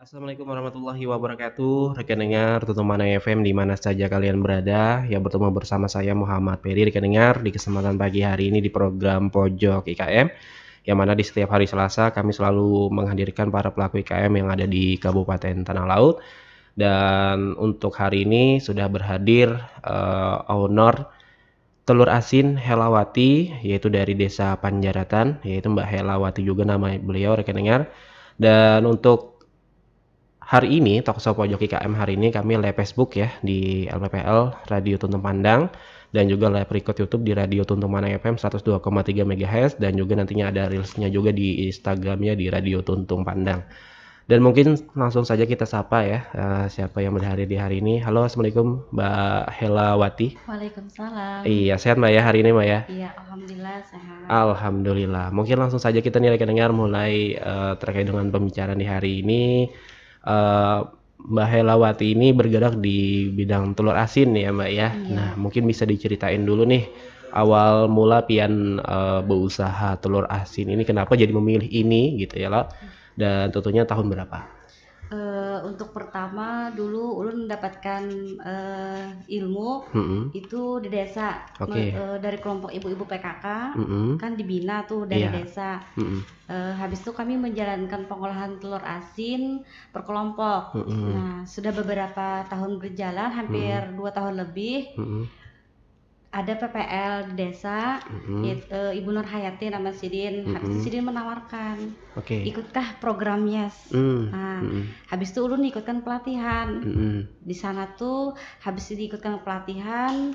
Assalamualaikum warahmatullahi wabarakatuh. Rekan dengar Tutup Mana FM di mana saja kalian berada. Ya bertemu bersama saya Muhammad Peri rekan dengar di kesempatan pagi hari ini di program Pojok IKM yang mana di setiap hari Selasa kami selalu menghadirkan para pelaku IKM yang ada di Kabupaten Tanah Laut. Dan untuk hari ini sudah berhadir uh, owner telur asin Helawati yaitu dari Desa Panjaratan yaitu Mbak Helawati juga nama beliau rekan dengar. Dan untuk hari ini Talkshow Pojok IKM hari ini kami live Facebook ya di LPPL Radio Tuntung Pandang dan juga live record YouTube di Radio Tuntung Pandang FM 102,3 MHz dan juga nantinya ada reelsnya juga di Instagramnya di Radio Tuntung Pandang. Dan mungkin langsung saja kita sapa ya uh, siapa yang berhadir di hari ini. Halo, assalamualaikum Mbak Helawati. Waalaikumsalam. Iya sehat Mbak ya hari ini Mbak ya. Iya, alhamdulillah sehat. Alhamdulillah. Mungkin langsung saja kita nih rekan dengar mulai uh, terkait dengan pembicaraan di hari ini uh, Mbak Helawati ini bergerak di bidang telur asin ya Mbak ya. Iya. Nah mungkin bisa diceritain dulu nih awal mula pian uh, berusaha telur asin ini kenapa jadi memilih ini gitu ya loh. Dan tentunya tahun berapa? Uh, untuk pertama dulu ulun mendapatkan uh, ilmu Mm-mm. itu di desa. Me- uh, dari kelompok ibu-ibu PKK Mm-mm. kan dibina tuh dari Iya. desa. Mm-mm. Uh, habis itu kami menjalankan pengolahan telur asin per kelompok. Mm-mm. Nah sudah beberapa tahun berjalan, hampir dua tahun lebih. Mm-mm. Ada PPL di desa, Mm-mm. yaitu, uh, Ibu Nur Hayati nama Sidin. Habis itu Mm-mm. Sidin menawarkan, Oke. ikutkah program Yes? Mm. Nah, Mm-mm. habis itu ulun ikutkan pelatihan. Mm-mm. Di sana tuh habis diikutkan pelatihan,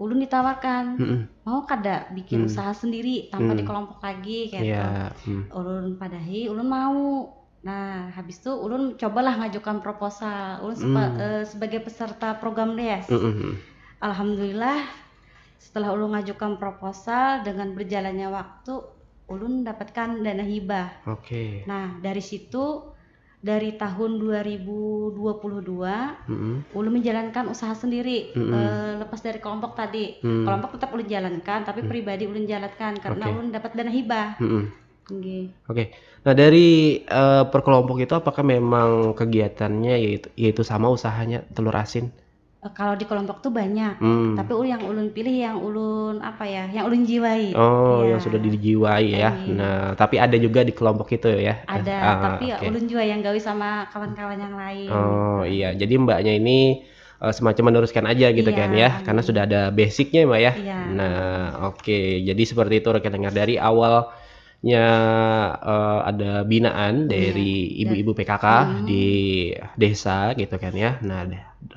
ulun ditawarkan, Mm-mm. mau kada bikin Hmm. usaha sendiri tanpa Hmm. di kelompok lagi kayak Iya. Mm. Ulun padahi, ulun mau. Nah, habis itu ulun cobalah ngajukan proposal. Ulun Hmm. eh, sebagai peserta program DES. Mm-mm. Alhamdulillah setelah ulun ngajukan proposal dengan berjalannya waktu, ulun dapatkan dana hibah. Oke. Nah, dari situ dari tahun 2022 Mm-mm. ulun menjalankan usaha sendiri Mm-mm. eh, lepas dari kelompok tadi. Mm. Kelompok tetap ulun jalankan, tapi pribadi ulun jalankan karena Oke. ulun dapat dana hibah. Nggih. Oke, nah dari eh, per kelompok itu apakah memang kegiatannya yaitu, yaitu sama usahanya telur asin? Eh, kalau di kelompok tuh banyak, Hmm. tapi yang ulun pilih yang ulun apa ya, yang ulun jiwai. Oh, Iya. yang sudah dijiwai ya. Iya. Nah, tapi ada juga di kelompok itu ya. Ada, Ah, tapi ya oke. ulun juga yang gawe sama kawan-kawan yang lain. Oh iya, jadi mbaknya ini eh, semacam meneruskan aja gitu Iya. kan ya, karena sudah ada basicnya mbak ya. Iya. Nah, oke, jadi seperti itu rekan dengar dari awalnya eh, ada binaan dari Iya. ibu-ibu PKK Hmm. di desa gitu kan ya. Nah,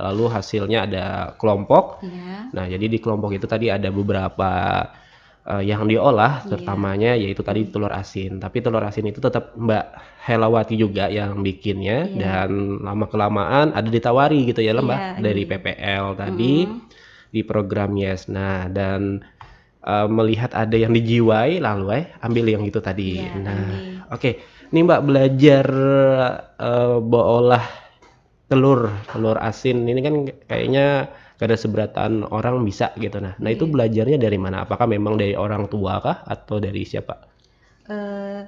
lalu hasilnya ada kelompok. Iya. Nah, jadi di kelompok itu tadi ada beberapa eh, yang diolah, Iya. terutamanya yaitu tadi telur asin. Tapi telur asin itu tetap Mbak Helawati juga yang bikinnya Iya. dan lama kelamaan ada ditawari gitu ya, Mbak, Iya, dari. PPL tadi Mm. di program Yes. Nah, dan eh, melihat ada yang dijiwai lalu eh ambil yang itu tadi. Iya, nah, oke. Nih Mbak belajar eh beolah telur, telur asin ini kan kayaknya ada seberatan orang bisa gitu. Nah, nah itu Iya. belajarnya dari mana? Apakah memang dari orang tua kah atau dari siapa? Eh,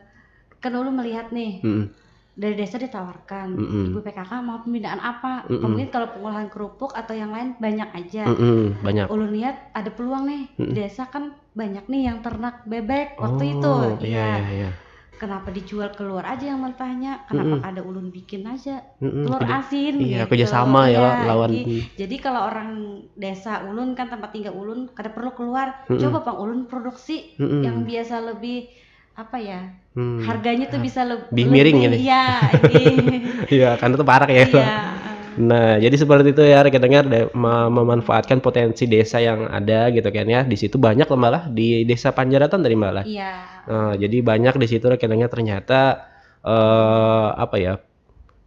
kan ulun melihat nih Mm-mm. Dari desa ditawarkan Mm-mm. ibu PKK mau pembinaan apa Mm-mm. mungkin kalau pengolahan kerupuk atau yang lain banyak aja Mm-mm, banyak. ulun lihat ada peluang nih di Mm-mm. desa kan banyak nih yang ternak bebek waktu Oh, itu iya iya iya. kenapa dijual keluar aja yang mentahnya kenapa Mm-mm. ada ulun bikin aja Mm-mm, telur kerja- asin Iya, gitu. kerjasama ya Iya, lawan. gi- jadi kalau orang desa ulun kan tempat tinggal ulun kada perlu keluar Mm-mm. coba bang ulun produksi Mm-mm. yang biasa lebih apa ya Hmm. harganya tuh bisa le- Lebih miring lebih, ini. iya ini. Iya, karena itu parah ya. iya Nah, jadi seperti itu ya rekan dengar de- me- memanfaatkan potensi desa yang ada gitu kan ya. Di situ banyak lah malah di desa Panjaratan tadi malah. iya Nah, jadi banyak di situ rekan dengar ternyata eh apa ya?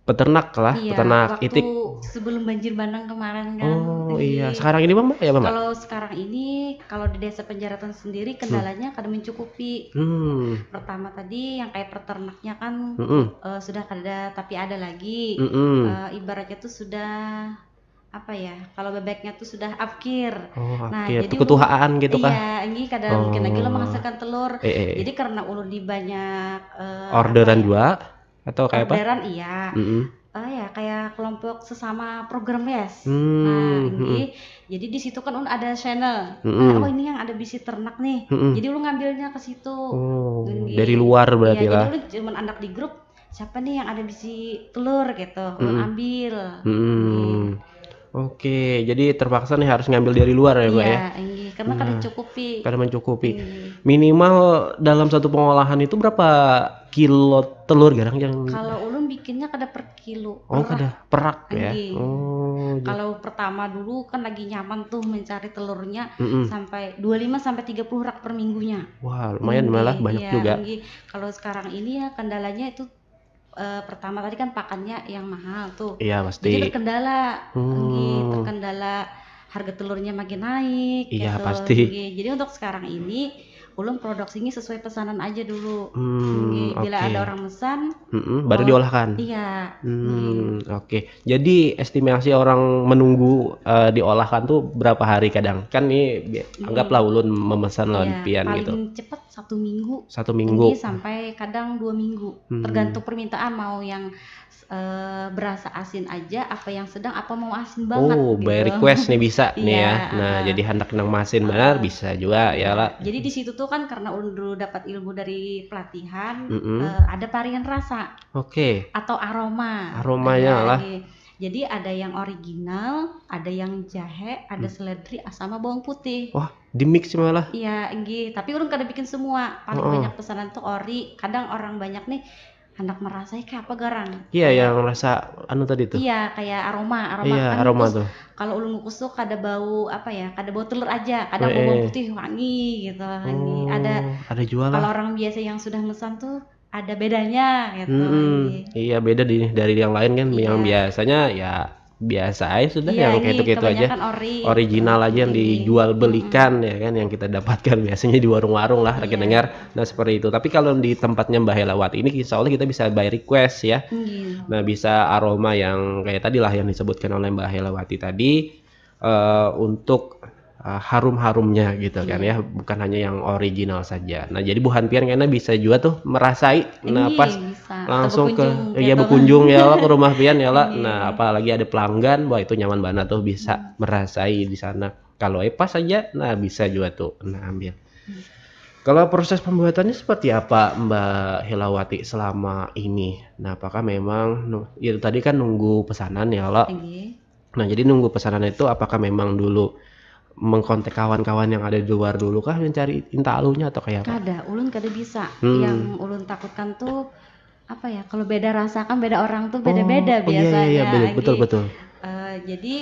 Peternak lah, iya peternak waktu itik. Sebelum banjir bandang kemarin kan Oh Jadi, iya, sekarang ini Mbak ya Mbak? kalau sekarang ini kalau di desa penjaratan sendiri kendalanya kada mencukupi Hmm. pertama tadi yang kayak peternaknya kan Mm-mm. eh, sudah kada tapi ada lagi Mm-mm. Eh, ibaratnya tuh sudah apa ya kalau bebeknya tuh sudah afkir Oh, nah, oke. jadi Ketuhaan gitu kah? iya ini kadang mungkin lagi lo Oh. menghasilkan telur Eh, eh, eh. jadi karena ulun di banyak eh, Orderan apa ya, juga atau kayak apa? orderan iya Mm-mm. Ah ya kayak kelompok sesama program les. Nah, Hmm, jadi di situ kan ada channel. Mm-mm. Nah, oh ini yang ada bisi ternak nih. Mm-mm. Jadi lu ngambilnya ke situ. Oh, Ini. dari luar berarti Iya, lah. jadi lu cuman anak di grup siapa nih yang ada bisi telur gitu. Lu Mm-mm. ambil. Hmm. Oke, jadi terpaksa nih harus ngambil dari luar ya, Mbak ya. Iya, karena kan Nah, dicukupi. Karena mencukupi. Ini. Minimal dalam satu pengolahan itu berapa kilo telur garang yang Kalau ulun bikinnya kada per kilo. Oh, per kada perak ya. Iya. Oh, gitu. Kalau pertama dulu kan lagi nyaman tuh mencari telurnya Mm-mm. sampai 25 sampai 30 rak per minggunya. Wah, lumayan malah banyak iya, juga. Kalau sekarang ini ya kendalanya itu eh, pertama tadi kan pakannya yang mahal tuh. Iya, Jadi pasti. terkendala, tinggi, Hmm. terkendala harga telurnya makin naik. Iya, gitu, pasti. Jadi untuk sekarang ini ulun produksinya sesuai pesanan aja dulu. Hmm. Bila oke. ada orang pesan, Mm-mm, baru Oh, diolahkan. iya. Hmm, oke. Jadi estimasi orang menunggu eh, diolahkan tuh berapa hari kadang? Kan Hmm. anggaplah ulun memesan Iya, pian paling gitu. cepat satu minggu Satu minggu. sampai kadang dua minggu Hmm. tergantung permintaan mau yang eh, berasa asin aja apa yang sedang apa mau asin banget Oh, gitu. by request nih bisa nih ya. Iya, Nah, ah. jadi hendak nang masin benar bisa juga ya lah. jadi di situ tuh kan karena ulun dulu dapat ilmu dari pelatihan Mm-mm. eh, ada varian rasa Oke. atau aroma Aromanya lah. jadi ada yang original ada yang jahe ada seledri sama bawang putih Wah, di mix malah. Iya, enggih. Tapi ulun kada bikin semua. Paling Oh. banyak pesanan tuh ori. Kadang orang banyak nih hendak merasa kayak apa garang. Iya, yang rasa anu tadi tuh. Iya, kayak aroma, aroma. Iya, kan aroma tuh. Kalau ulun ngukus tuh kada bau apa ya? Kada bau telur aja, kada Eh, bau bawang putih wangi gitu. Wangi. Oh, Ada ada jual kalau orang biasa yang sudah mesan tuh ada bedanya gitu. Ini. Iya, beda di dari yang lain kan. Yang Iya. biasanya ya biasa aja sudah Iya, yang ini gitu-gitu aja. kebanyakan ori. original aja yang dijual belikan ya kan yang kita dapatkan biasanya di warung-warung lah Iya. rekan dengar nah seperti itu tapi kalau di tempatnya Mbak Helawati ini insya Allah kita bisa by request ya Ini. nah bisa aroma yang kayak tadi lah yang disebutkan oleh Mbak Helawati tadi eh, untuk eh, harum-harumnya gitu kan Iya. ya bukan hanya yang original saja nah jadi Bu Hanpian kayaknya bisa juga tuh merasai nah Ini pas bisa. langsung ke iya gitu. berkunjung ya lah ke rumah Pian ya lah. Iya. Nah, apalagi ada pelanggan, wah itu nyaman banget tuh bisa merasai di sana. Kalau epas saja, nah bisa juga tuh nah ambil. Kalau proses pembuatannya seperti apa Mbak Helawati selama ini? Nah, apakah memang itu tadi kan nunggu pesanan ya lah. Ini. Nah, jadi nunggu pesanan itu apakah memang dulu mengkontak kawan-kawan yang ada di luar dulu kah mencari tinta alunya atau kayak apa? Kada, ulun kada bisa. Hmm. Yang ulun takutkan tuh apa ya? Kalau beda rasa kan beda orang tuh beda-beda Oh, oh, iya, iya, biasanya. iya, betul, betul eh, jadi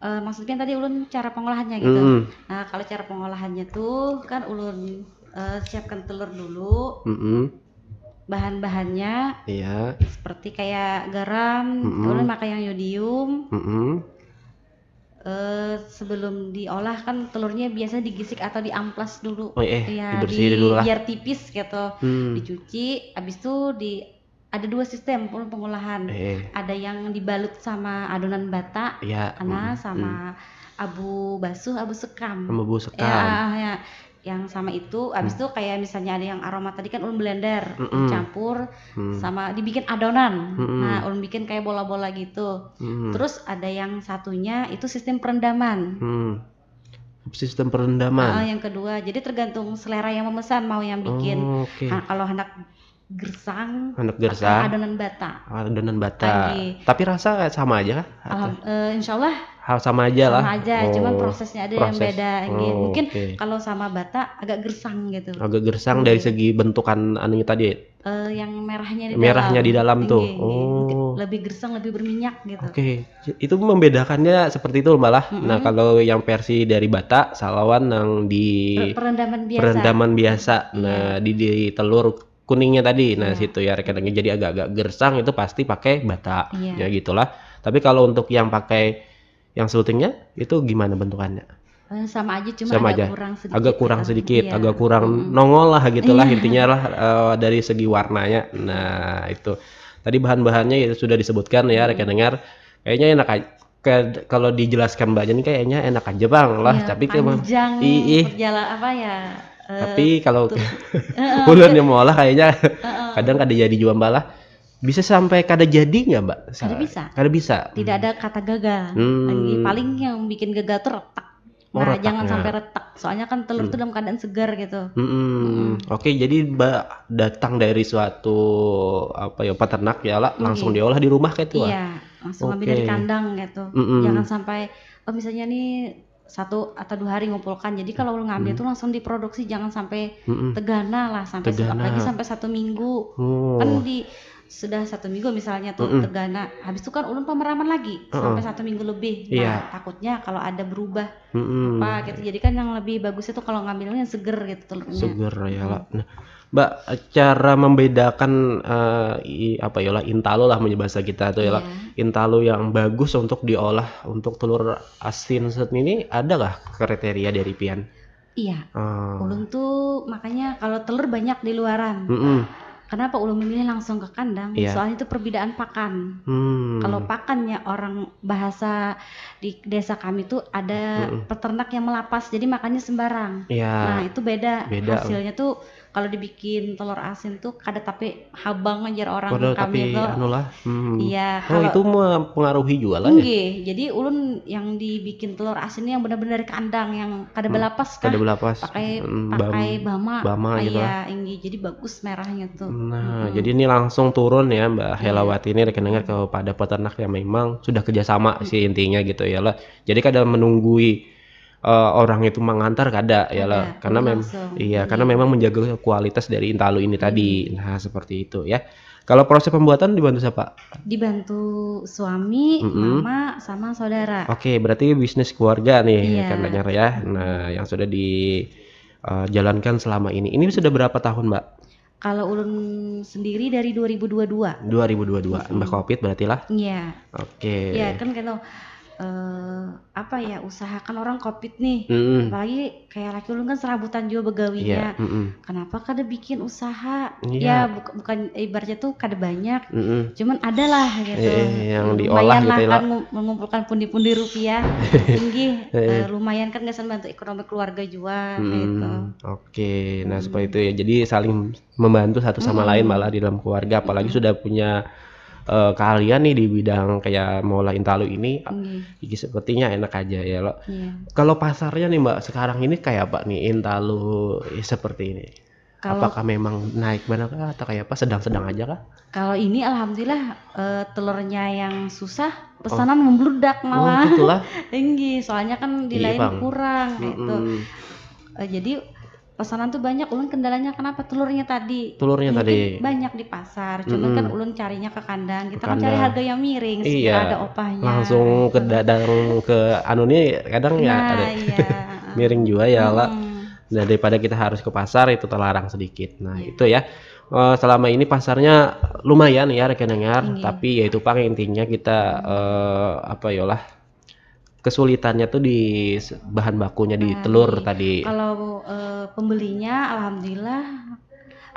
eh, maksudnya tadi ulun cara pengolahannya gitu. Mm-mm, Nah kalau cara pengolahannya tuh kan ulun eh, siapkan telur dulu, mm-mm, bahan-bahannya Iya. seperti kayak garam, Mm-mm. ulun pakai yang yodium. mm-mm. Eh, sebelum diolah kan telurnya biasa digisik atau diamplas dulu. Oh eh, Ya, dibersihin di- dulu lah. biar tipis gitu. Hmm. dicuci habis itu di ada dua sistem peng- pengolahan Eh, ada yang dibalut sama adonan bata ya. karena mm, sama abu basuh abu sekam sama bu ya, sekam. ya yang sama itu habis itu kayak misalnya ada yang aroma tadi kan ulun blender Mm-mm. campur Hmm, sama dibikin adonan Mm-mm. nah ulun bikin kayak bola-bola gitu hmm, terus ada yang satunya itu sistem perendaman hmm. Sistem perendaman. yang kedua jadi tergantung selera yang memesan mau yang bikin Oh, Oke. Nah, kalau hendak gersang Anak gersang, adonan bata. adonan bata. Lagi. Tapi rasa kayak sama aja kah? Alham, eh, insya Allah Hal sama aja lah. sama aja, cuman Oh, prosesnya ada yang proses. beda. Oh, gitu. Mungkin oke. kalau sama bata agak gersang gitu. agak gersang dari segi bentukan anunya tadi. Eh, yang merahnya di Merahnya dalam. di dalam tuh. Oh. Lebih gersang, lebih berminyak gitu. Oke, itu membedakannya seperti itu malah. Nah, Mm-mm. kalau yang versi dari bata, salawan yang di Per- Perendaman biasa. perendaman biasa. Nah, di, di telur kuningnya tadi. Nah, Iya. situ ya rekan-rekan jadi agak-agak gersang itu pasti pakai bata. Ya Iya. gitulah. Tapi kalau untuk yang pakai yang slutingnya itu gimana bentukannya? Eh, sama aja, cuma Sama agak aja. kurang sedikit. Agak kurang sedikit, Iya. agak kurang nongol lah gitulah Iya. intinya lah eh, dari segi warnanya. Nah, itu. Tadi bahan-bahannya itu sudah disebutkan ya rekan dengar. Kayaknya enak aja. Ke- kalau dijelaskan Mbak Jen kayaknya enak aja Bang lah, Iya, tapi panjang Ih, ih. perjalanan apa ya? Eh, tapi kalau tuh. Heeh, ulun yang mau olah kayaknya heeh. kadang kada jadi jual malah Bisa sampai kada jadi nggak mbak? Kada bisa. Kada bisa. Tidak ada kata gagal. Hmm. Lagi paling yang bikin gagal tuh retak. Oh, Nah, retak jangan ya. sampai retak. Soalnya kan telur Hmm. tuh dalam keadaan segar gitu. Mm-mm. Oke, jadi mbak datang dari suatu apa ya peternak ya lah, langsung Iya. diolah di rumah kayak itu ah? Iya, langsung ambil Oke. dari kandang gitu. Mm-mm. Jangan sampai oh misalnya nih satu atau dua hari ngumpulkan. Jadi kalau lu ngambil Hmm. tuh langsung diproduksi, jangan sampai Mm-mm. tegana lah sampai Tegana. lagi sampai satu minggu. Oh. Kan di sudah satu minggu misalnya tuh Mm-mm. tegana, habis itu kan ulun pemeraman lagi sampai satu minggu lebih. Nah, Iya. takutnya kalau ada berubah Mm-mm. apa gitu. Jadi kan yang lebih bagus itu kalau ngambilnya yang seger gitu telurnya. Seger ya lah. Nah, Mbak, cara membedakan eh, i- apa ya lah intalo lah bahasa kita tuh ya lah. Iya. Intalo yang bagus untuk diolah untuk telur asin set ini ada kah kriteria dari Pian? Iya. Ah. Ulun tuh makanya kalau telur banyak di luaran. Mm-mm. Kenapa ulun memilih langsung ke kandang? Iya. Soalnya itu perbedaan pakan. Hmm. Kalau pakannya orang bahasa di desa kami tuh ada Mm-mm. peternak yang melapas, jadi makannya sembarang. ya Nah itu beda. beda. Hasilnya tuh kalau dibikin telur asin tuh kada tapi habang aja orang padahal tapi kami tuh. anu lah. Hmm. Iya. Oh, Kalau itu mempengaruhi juga lah ya. Jadi ulun yang dibikin telur asinnya yang benar-benar kandang yang kada Hmm, belapas kah? Kada belapas. pakai Hmm, pakai bam- bama. bama Ah, gitu Iya, inggi. Jadi bagus merahnya tuh. Nah, Mm-mm. jadi ini langsung turun ya Mbak Iya. Helawati ini rekan dengar kepada peternak yang memang sudah kerjasama sih intinya gitu ya lah. Jadi kada menunggui eh, orang itu mengantar kada ya lah, Ada, karena memang iya Iya. karena memang menjaga kualitas dari intalu ini tadi. Nah seperti itu ya. Kalau proses pembuatan dibantu siapa? Dibantu suami, Mm-mm. mama, sama saudara. Oke, berarti bisnis keluarga nih Iya. rekan dengar ya. Nah, yang sudah dijalankan selama ini. Ini sudah berapa tahun Mbak? Kalau ulun sendiri dari 2022. 2022. Mbak Covid berarti lah. Iya. Oke. Iya, kan kalau eh apa ya, usahakan orang Covid nih. Mm-mm. Apalagi kayak laki ulun kan serabutan juga Iya. begawinya. mm-mm. Kenapa kada bikin usaha? Iya. Ya, buka- bukan ibaratnya tuh kada banyak, Mm-mm. cuman ada lah gitu. Eh, yang diolah lumayan gitu lah ya, kan meng- mengumpulkan pundi-pundi rupiah. tinggi, eh, lumayan kan bisa bantu ekonomi keluarga juga gitu. Oke, nah seperti itu ya. Jadi saling membantu satu sama lain malah di dalam keluarga. Apalagi sudah punya eh, keahlian nih di bidang kayak mola intalu ini. Tinggi. Jadi sepertinya enak aja ya lo. Iya. Kalau pasarnya nih mbak sekarang ini kayak apa nih intalu ya, seperti ini? Kalau Apakah memang naik benar kah atau kayak apa? Sedang-sedang aja kah? kalau ini alhamdulillah eh, telurnya yang susah pesanan membludak Oh malah gitulah. tinggi soalnya kan di Iya, lain Bang. kurang gitu Mm-mm. Eh, jadi pesanan tuh banyak ulun kendalanya kenapa telurnya tadi Telurnya Mungkin tadi. banyak di pasar cuman Mm-mm. kan ulun carinya ke kandang kita Ke kan cari harga yang miring Iya, ada opahnya Langsung ke dadang ke anu nih kadang ya nah ada iya miring juga ya lah. Mm. Nah, daripada kita harus ke pasar itu terlarang sedikit. Nah, Iya. itu ya. Eh, selama ini pasarnya lumayan ya rekan dengar, Iya. tapi ya itu Pak intinya kita eh, apa ya lah kesulitannya tuh di bahan bakunya di Nah, telur di- tadi. kalau eh, pembelinya alhamdulillah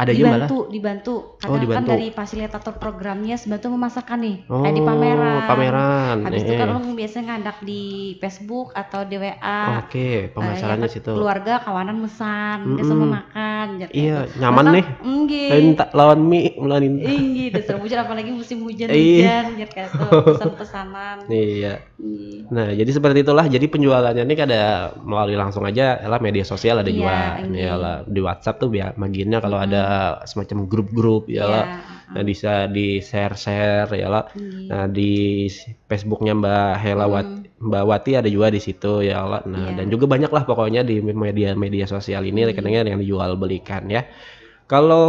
Ada juga malah. dibantu dibantu Oh, karena kan dibantu. dari fasilitator programnya sebantu memasarkan nih Oh, kayak di pameran pameran. habis itu Eh, kan orang biasanya ngadak di Facebook atau di WA Oke, pemasarannya Eh, ya, situ. keluarga kawanan mesan dia Mm-mm. semua makan jadi Iya, gitu. nyaman Bahkan, nih. enggih Lain tak lawan mie, lawan Inggi, dasar hujan apalagi musim hujan Iya. hujan jadi kayak tuh pesan-pesanan. Iya. Iya. Nah, jadi seperti itulah. Jadi penjualannya ini ada melalui langsung aja, lah media sosial ada Iya, juga. ini. Ya lah di WhatsApp tuh biar bagiannya kalau ada semacam grup-grup ya Iya, lah. Nah, bisa di share-share ya lah. Inggi. Nah, di Facebooknya Mbak Helawati, Mbak Wati ada juga di situ ya Allah. Nah, Iya. dan juga banyak lah pokoknya di media-media sosial ini rekeningnya yang dijual belikan ya. Kalau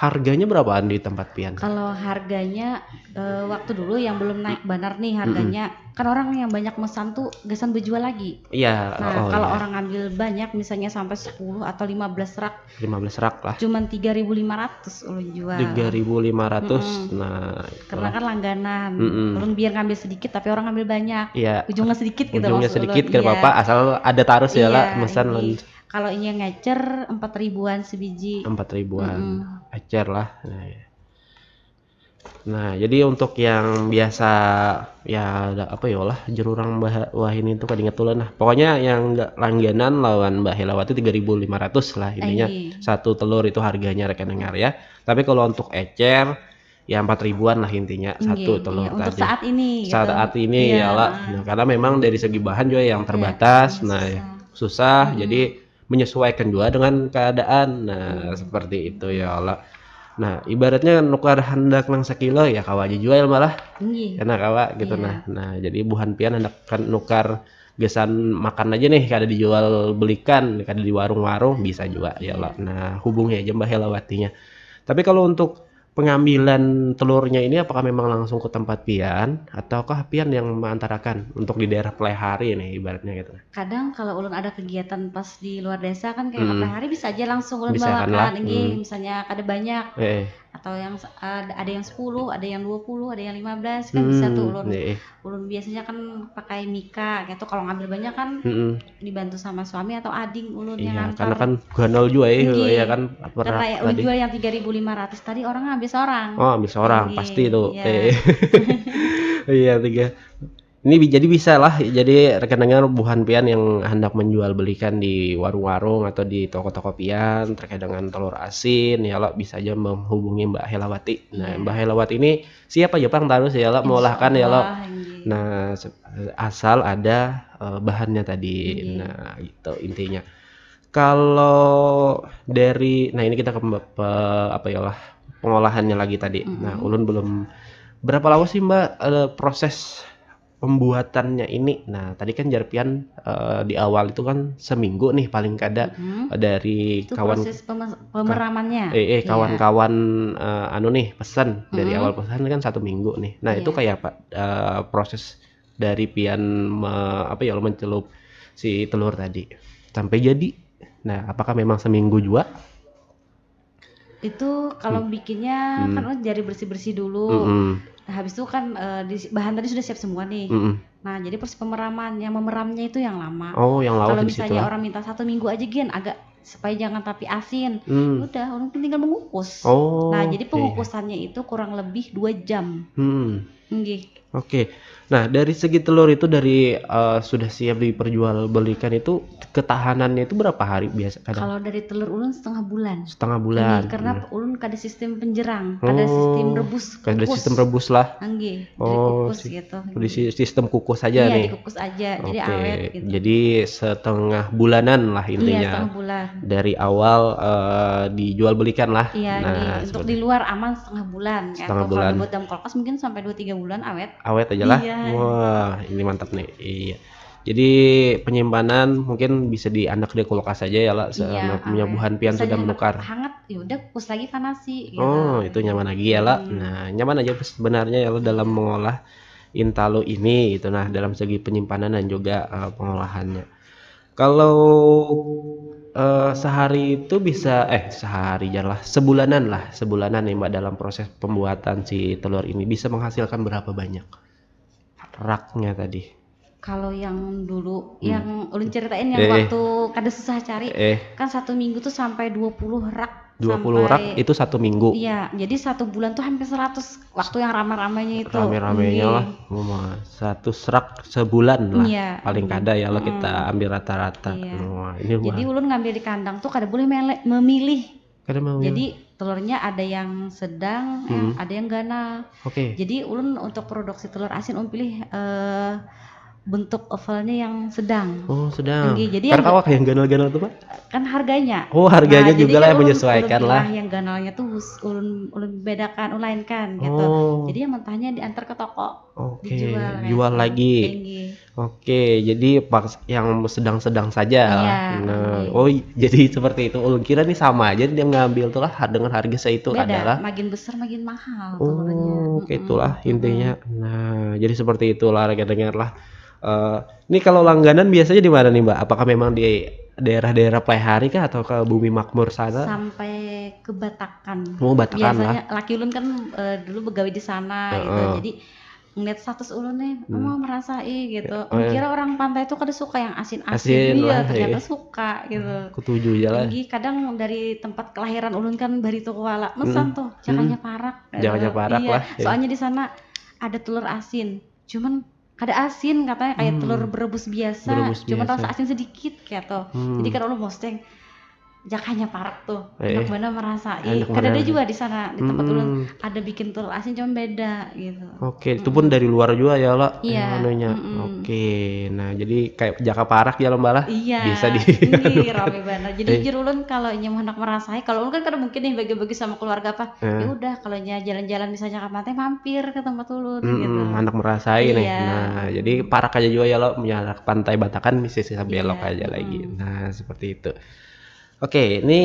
harganya berapaan di tempat pian? Kalau harganya eh, waktu dulu yang belum naik banar nih harganya kan orang yang banyak mesan tuh gesan berjual lagi. Iya, oh Nah, kalau iya. orang ngambil banyak misalnya sampai 10 atau 15 rak 15 rak lah. cuman 3.500 ulun jual. 3.500. Nah, Karena kan langganan. Mm-mm. Ulun biar ngambil sedikit tapi orang ngambil banyak. Iya, Ujungnya sedikit gitu ujungnya sedikit ulun. Iya. apa-apa asal ada tarus ya lah Iya, mesan ini. Kalau ini yang ngecer 4 ribuan sebiji. empat ribuan Mm-mm. ecer lah nah, ya. Nah, jadi untuk yang biasa ya ada apa ya lah jerurang bah wah ini tuh kadinget tulen nah pokoknya yang langganan lawan Mbak Helawati 3.500 lah intinya Iya. satu telur itu harganya rekan dengar ya tapi kalau untuk ecer ya empat ribuan lah intinya satu telur iya, untuk tadi. saat ini gitu. Saat ini Iya, ya lah. Nah, karena memang dari segi bahan juga yang Iya, terbatas. iya, nah, susah. susah. Mm-mm. Jadi menyesuaikan juga dengan keadaan. Nah, Hmm. seperti itu ya Allah. Nah, ibaratnya nukar hendak nang sekilo ya kawa aja jual malah Nggih. karena kawa gitu Iya. nah. Nah, jadi buhan pian hendak kan nukar gesan makan aja nih kada dijual belikan kada di warung-warung bisa juga ya Allah. Nah, hubungi aja Mbak Helawatinya. Tapi kalau untuk pengambilan telurnya ini apakah memang langsung ke tempat pian ataukah pian yang mengantarakan untuk di daerah Plehari nih ibaratnya gitu. Kadang kalau ulun ada kegiatan pas di luar desa kan kayak Hmm. makan hari bisa aja langsung ulun Bisa kan bawakan hmm. misalnya kada banyak Eh, atau yang ada, ada yang 10, ada yang 20, ada yang 15 kan bisa tuh hmm, ulun. eh, Ulun biasanya kan pakai mika gitu kalau ngambil banyak kan mm-mm. dibantu sama suami atau ading ulun yang Iya, ngantar. karena kan ganol juga ya, Nggih. ya kan Kan pernah kayak ulun jual yang 3.500 tadi orang ngambil seorang. Oh, ambil seorang Nggih, pasti itu. iya. Eh. Iya, tiga. Ini jadi bisa lah. Jadi rekan dengar buhan pian yang hendak menjual belikan di warung-warung atau di toko-toko pian terkait dengan telur asin, ya lo bisa aja menghubungi Mbak Helawati. Nah, Iya. Mbak Helawati ini siapa ya Bang terus ya lo mengolahkan ya lo. Nah, asal ada eh, bahannya tadi. Iya. Nah, itu intinya. Kalau dari nah ini kita ke, apa ya lah pengolahannya lagi tadi. Nah, Mm-mm. ulun belum berapa lama sih Mbak eh, proses pembuatannya ini? Nah, tadi kan Jarpian eh, di awal itu kan seminggu nih paling kada Mm-mm. dari Itu kawan proses peme- pemeramannya. eh, eh Iya. kawan-kawan eh, anu nih pesan dari Mm-mm. awal pesan kan satu minggu nih. Nah itu Iya. kayak apa eh, proses dari pian me- apa ya lo mencelup si telur tadi sampai jadi. Nah apakah memang seminggu juga? Itu kalau bikinnya Hmm. kan jari bersih-bersih dulu. Nah, habis itu kan eh, di- bahan tadi sudah siap semua nih. mm-mm. Nah, jadi proses pemeraman yang memeramnya itu yang lama. Oh yang Kalau di situ misalnya lah. orang minta satu minggu aja Gen, agak supaya jangan tapi asin. Hmm. Udah, orang tinggal mengukus. Oh. Nah, jadi pengukusannya itu kurang lebih dua jam. Hmm. Nggih. Oke. Nah dari segi telur itu dari eh, sudah siap diperjualbelikan itu ketahanannya itu berapa hari biasa kadang? Kalau dari telur ulun setengah bulan. Setengah bulan. Nggih, karena Hmm. ulun kada sistem penjerang, kada Oh, sistem rebus. Kukus. sistem rebus lah. Nggih, Oh, kukus si- gitu. Di si- sistem kukus aja iya, nih. dikukus aja. Jadi Oke, awet gitu. jadi setengah bulanan lah iya, intinya. setengah bulan. Dari awal eh, dijual belikan lah. Iya, nah, untuk seperti- di luar aman setengah bulan. ya. Setengah Atau bulan. Kalau buat dalam kulkas mungkin sampai 2-3 bulan awet. awet aja lah. Iya. Wah, ini mantap nih. Iya. Jadi penyimpanan mungkin bisa dianak di kulkas aja ya lah. Iya, punya buhan pian sudah menukar. Hangat, ya udah kukus lagi panasi gitu. Oh, itu nyaman lagi ya lah. Hmm. Nah, nyaman aja sebenarnya ya lah dalam mengolah intalo ini gitu nah dalam segi penyimpanan dan juga eh, pengolahannya. Kalau eh, sehari itu bisa eh sehari janganlah sebulanan lah sebulanan nih mbak dalam proses pembuatan si telur ini bisa menghasilkan berapa banyak raknya tadi Kalau yang dulu, Hmm. yang ulun ceritain yang Eh. waktu kada susah cari, eh kan satu minggu tuh sampai 20 rak. 20 rak sampai- itu satu minggu Iya, jadi satu bulan tuh hampir 100 waktu yang ramai-ramainya itu. rame-ramenya Nggih. lah Wah, satu serak sebulan lah Iya. paling kada ya lo kita ambil rata-rata Iya. Wah, ini Jadi mah ulun ngambil di kandang tuh kada boleh mele- memilih. kada mau Jadi telurnya ada yang sedang, Hmm. yang- ada yang ganal. oke Jadi ulun untuk produksi telur asin ulun pilih eh, bentuk ovalnya yang sedang. oh sedang Nggih, jadi karena yang- kawak yang ganal-ganal tuh pak Kan harganya. oh harganya Nah, juga lah kan yang menyesuaikan lah Yang ganalnya tuh ulun ulun bedakan, ulainkan gitu. oh Jadi yang mentahnya diantar ke toko, oke dijual. jual gitu. lagi Nggih. Oke, jadi pas yang sedang-sedang saja. Iya, Nah, iya. oh jadi seperti itu. Ulun kira nih sama aja dia ngambil tuh lah dengan harga segitu Beda, adalah. makin besar makin mahal. Oh, oke Mm-mm. itulah intinya. Nah, jadi seperti itulah rekan dengar lah. Eh, ini kalau langganan biasanya di mana nih, Mbak? Apakah memang di daerah-daerah Plehari kah atau ke Bumi Makmur sana? sampai ke Batakan. Oh, Batakan lah. Biasanya laki ulun kan eh, dulu begawe di sana gitu. Heeh. Jadi ngeliat status ulun nih, Hmm. oh merasa ih gitu. Oh, iya. Kira orang pantai itu kada suka yang Asin asin-asin, lah, iya ternyata iya. suka gitu. Ketujuh aja lah. Tinggi kadang dari tempat kelahiran ulun kan Barito Kuala, mesan tuh jakanya parak. Hmm. Jakanya Eh, parak iya. lah, iya. Soalnya di sana ada telur asin, cuman kada asin katanya kayak Hmm. telur berebus biasa, Berebus cuma biasa. rasa asin sedikit kayak tuh. Hmm. Jadi kan ulun mosteng jakanya parak tuh. Eh, Enak bener merasa. enak Kan ada juga di sana di tempat Mm-mm. ulun ada bikin telur asin cuma beda gitu. Oke, itu pun dari luar juga ya lah Iya, anunya. mm-mm. Oke, nah jadi kayak jaka parak ya Mbak lah. Iya. Bisa di- Ini rame banget. Jadi Eh. jujur ulun kalau nya hendak merasai, kalau ulun kan kadang mungkin nih bagi-bagi sama keluarga apa. Eh. Ya udah kalau jalan-jalan misalnya ke pantai mampir ke tempat ulun Mm-mm, gitu. anak merasai nih. Iya. Nah, jadi parak aja juga ya lo punya anak pantai Batakan bisa bisa belok Iya, aja lagi. mm. Nah, seperti itu. Oke, ini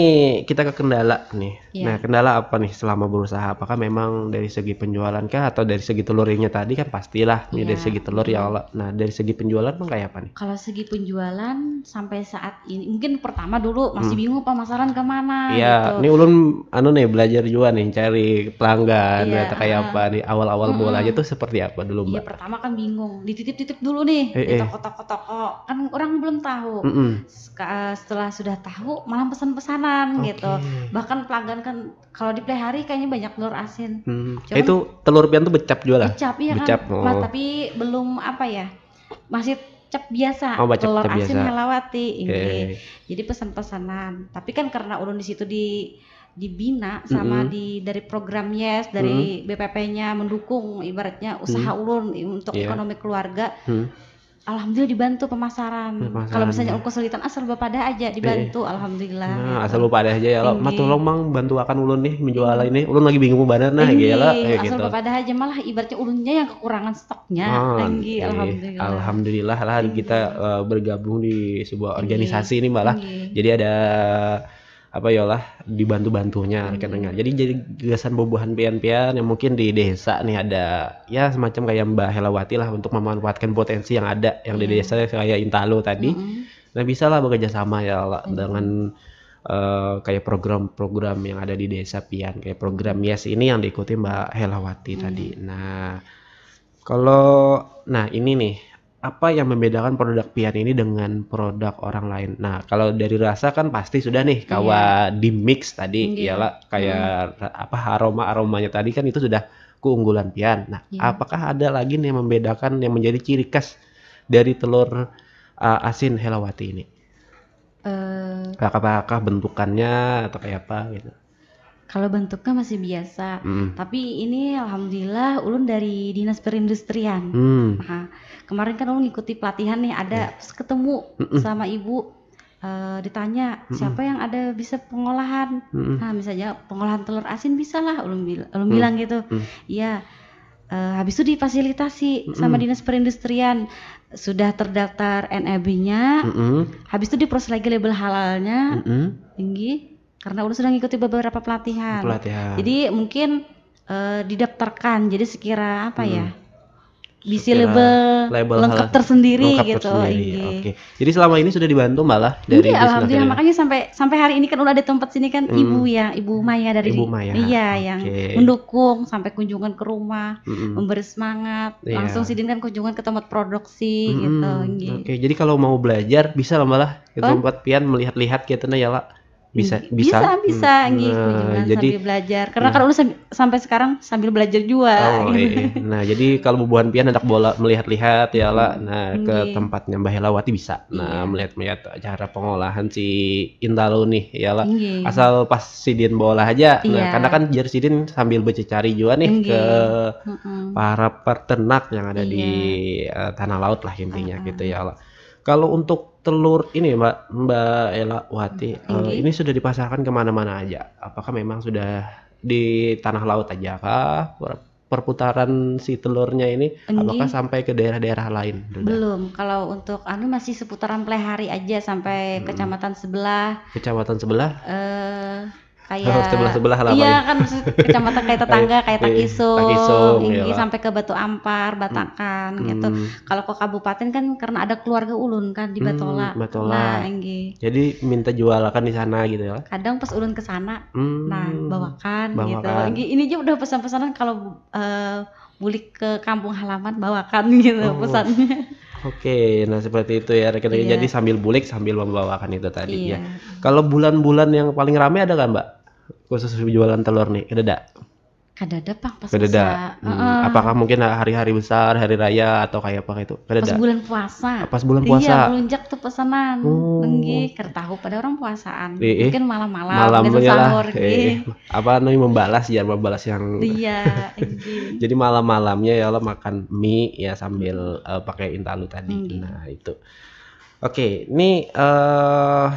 kita ke kendala nih. Iya. Nah, kendala apa nih selama berusaha? Apakah memang dari segi penjualan kah atau dari segi telurnya tadi kan pastilah ya, dari Iya. segi telur ya Allah. Nah, dari segi penjualan tuh kayak apa nih? Kalau segi penjualan sampai saat ini mungkin pertama dulu masih bingung pemasaran ke mana Hmm. Iya, gitu. ini ulun anu nih belajar juga nih cari pelanggan Iya, atau kayak ah. apa nih awal-awal Mm-mm. bola aja tuh seperti apa dulu Iya Mbak? pertama kan bingung, dititip-titip dulu nih Eh, di eh. toko-toko toko, kan orang belum tahu. Mm-mm. Seka- Setelah sudah tahu malah pesan-pesanan Oke. gitu. Bahkan pelanggan kan kalau di play hari kayaknya banyak telur asin. Hmm. Cuman- itu telur pian tuh becap juga lah. Becap iya Becap, kan, oh. tapi belum apa ya, masih cap biasa, Oh, bacap- telur cap asin biasa. helawati ini. Jadi pesan-pesanan. Tapi kan karena ulun di situ di dibina sama Mm-mm. di dari program Yes dari BPP-nya mendukung ibaratnya usaha ulun untuk Iya. ekonomi keluarga. Hmm. Alhamdulillah dibantu pemasaran. Pemasaran. Kalau misalnya ulun kesulitan asal bapak ada aja dibantu. Alhamdulillah. Nah, asal lupa ada aja ya lo. Ma tolong mang bantu akan ulun nih menjual ini. Ulun lagi bingung badan nah gitu lah kayak asal gitu. bapak ada aja malah ibaratnya ulunnya yang kekurangan stoknya. Ah, tinggi, oke. alhamdulillah. Alhamdulillah lah Tinggi. kita eh, bergabung di sebuah Tinggi. organisasi ini malah. Jadi ada apa ya lah dibantu-bantunya Hmm. rekan dengar. Jadi jadi gagasan bobohan pian-pian yang mungkin di desa nih ada ya semacam kayak Mbak Helawati lah untuk memanfaatkan potensi yang ada yang di Iya. desa kayak Intalo tadi. Mm-mm. Nah bisa lah bekerja sama ya Allah Hmm. dengan eh, kayak program-program yang ada di desa Pian kayak program Yes ini yang diikuti Mbak Helawati Hmm. tadi. Nah kalau nah ini nih apa yang membedakan produk Pian ini dengan produk orang lain? Nah kalau dari rasa kan pasti sudah nih kawa di mix tadi Iya. iyalah kayak apa aroma aromanya tadi kan itu sudah keunggulan Pian. Nah Iya. apakah ada lagi nih yang membedakan yang menjadi ciri khas dari telur uh, asin Helawati ini? Eh, Apakah bentukannya atau kayak apa gitu? Kalau bentuknya masih biasa. Mm. Tapi ini alhamdulillah ulun dari dinas perindustrian. Hmm. Nah, kemarin kan ulun ngikuti pelatihan nih ada terus ketemu Mm-mm. sama ibu eh, ditanya Mm-mm. siapa yang ada bisa pengolahan. Mm-mm. Nah, misalnya pengolahan telur asin bisa lah ulun, bil- ulun Mm. bilang gitu. Mm. Iya. Eh, habis itu difasilitasi sama Mm-mm. dinas perindustrian sudah terdaftar NEB-nya, Mm-mm. habis itu diproses lagi label halalnya Mm-mm. tinggi karena udah sudah ngikuti beberapa pelatihan. Pelatihan. Jadi mungkin eh, didaftarkan. Jadi sekira apa ya? Bisi Sekira label, label lengkap tersendiri lengkap gitu. tersendiri. Iya. Oke. Jadi selama ini sudah dibantu malah dari Iya, alhamdulillah makanya sampai sampai hari ini kan udah ada tempat sini kan Hmm. ibu ya, ibu Maya dari Ibu Maya. Iya, yang Oke. mendukung sampai kunjungan ke rumah, Mm-mm. memberi semangat. Iya. Langsung sidin kan kunjungan ke tempat produksi Mm-mm. gitu. Oke, nggih. jadi kalau mau belajar bisa lah malah ke Oh. tempat pian melihat-lihat gitu nah ya lah. Bisa, bisa. bisa, bisa, Hmm. Nah, kunjungan jadi sambil belajar. Karena Nah. kan udah sam- sampai sekarang sambil belajar juga. Oh, gitu. iya. Nah, jadi kalau bubuhan pian hendak bola melihat-lihat ya lah. Nah, ke Nggih. tempatnya Mbak Helawati bisa. Nah, Iya. melihat-melihat cara pengolahan si Intalo nih ya lah. Nggih. Asal pas sidin bola aja. Nah, Iya. karena kan jar sidin sambil bercari juga nih Nggih. ke para peternak yang ada Iya. di eh, tanah laut lah intinya Mm-mm. gitu ya Allah. Kalau untuk telur ini Mbak Mbak Ella Wati, eh, Nggih. ini sudah dipasarkan ke mana-mana aja. Apakah memang sudah di tanah laut aja kah? Per- Perputaran si telurnya ini, Nggih. apakah sampai ke daerah-daerah lain? Sudah? Belum. Kalau untuk anu masih seputaran Plehari aja sampai Hmm. kecamatan sebelah Kecamatan sebelah? eh Oh, kayak sebelah-sebelah lah, Iya kan kecamatan kayak tetangga kayak Takisung, Takisung, iya, Pak. sampai ke Batu Ampar, Batakan gitu. Hmm, Kalau ke kabupaten kan karena ada keluarga ulun kan di Hmm, Batola. Batola. Nah, inggi. Jadi minta jualakan di sana gitu ya? Kadang pas ulun ke sana, Hmm, nah bawakan, gitu. Bawakan. Inggi, ini aja udah pesan-pesanan kalau eh, bulik ke kampung halaman bawakan gitu Oh. pesannya. Oke, nah seperti itu ya rekan-rekan. Iya. Jadi sambil bulik sambil membawakan itu tadi ya. Iya. Kalau bulan-bulan yang paling ramai ada nggak Mbak? Khusus jualan telur nih, ada nggak? Kadada pang pas Kadada. usa. Hmm, Heeh. apakah mungkin hari-hari besar, hari raya atau kayak apa itu? Pas Kadada. bulan puasa. Pas bulan Iya, puasa. melunjak tuh pesanan. Oh. Enggih, keur tahu pada orang puasaan. Eh, eh. Mungkin malam-malam gitu lah. sahur Eh, nggih. apa namanya membalas ya membalas yang Iya. Jadi malam-malamnya ya lo makan mie ya sambil eh, pakai intalu tadi. Nah, itu. Oke, ini eh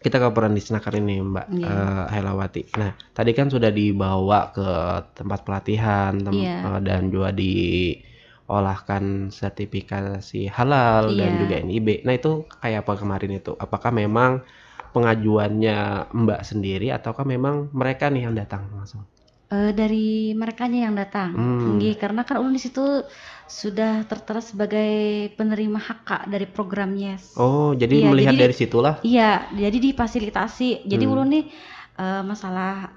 kita ke peran di Senaker ini Mbak Iya. eh, Helawati. Nah, tadi kan sudah dibawa ke tempat pelatihan tem- Iya. eh, dan juga diolahkan sertifikasi halal dan Iya. juga NIB. Nah, itu kayak apa kemarin itu? Apakah memang pengajuannya Mbak sendiri ataukah memang mereka nih yang datang langsung? Eh, dari merekanya yang datang. Hmm. Nggih, karena kan ulun di situ sudah tertera sebagai penerima HK dari program Yes. Oh, jadi Iya, melihat jadi- dari situlah. Iya, jadi difasilitasi. Jadi Hmm. ulun nih eh, masalah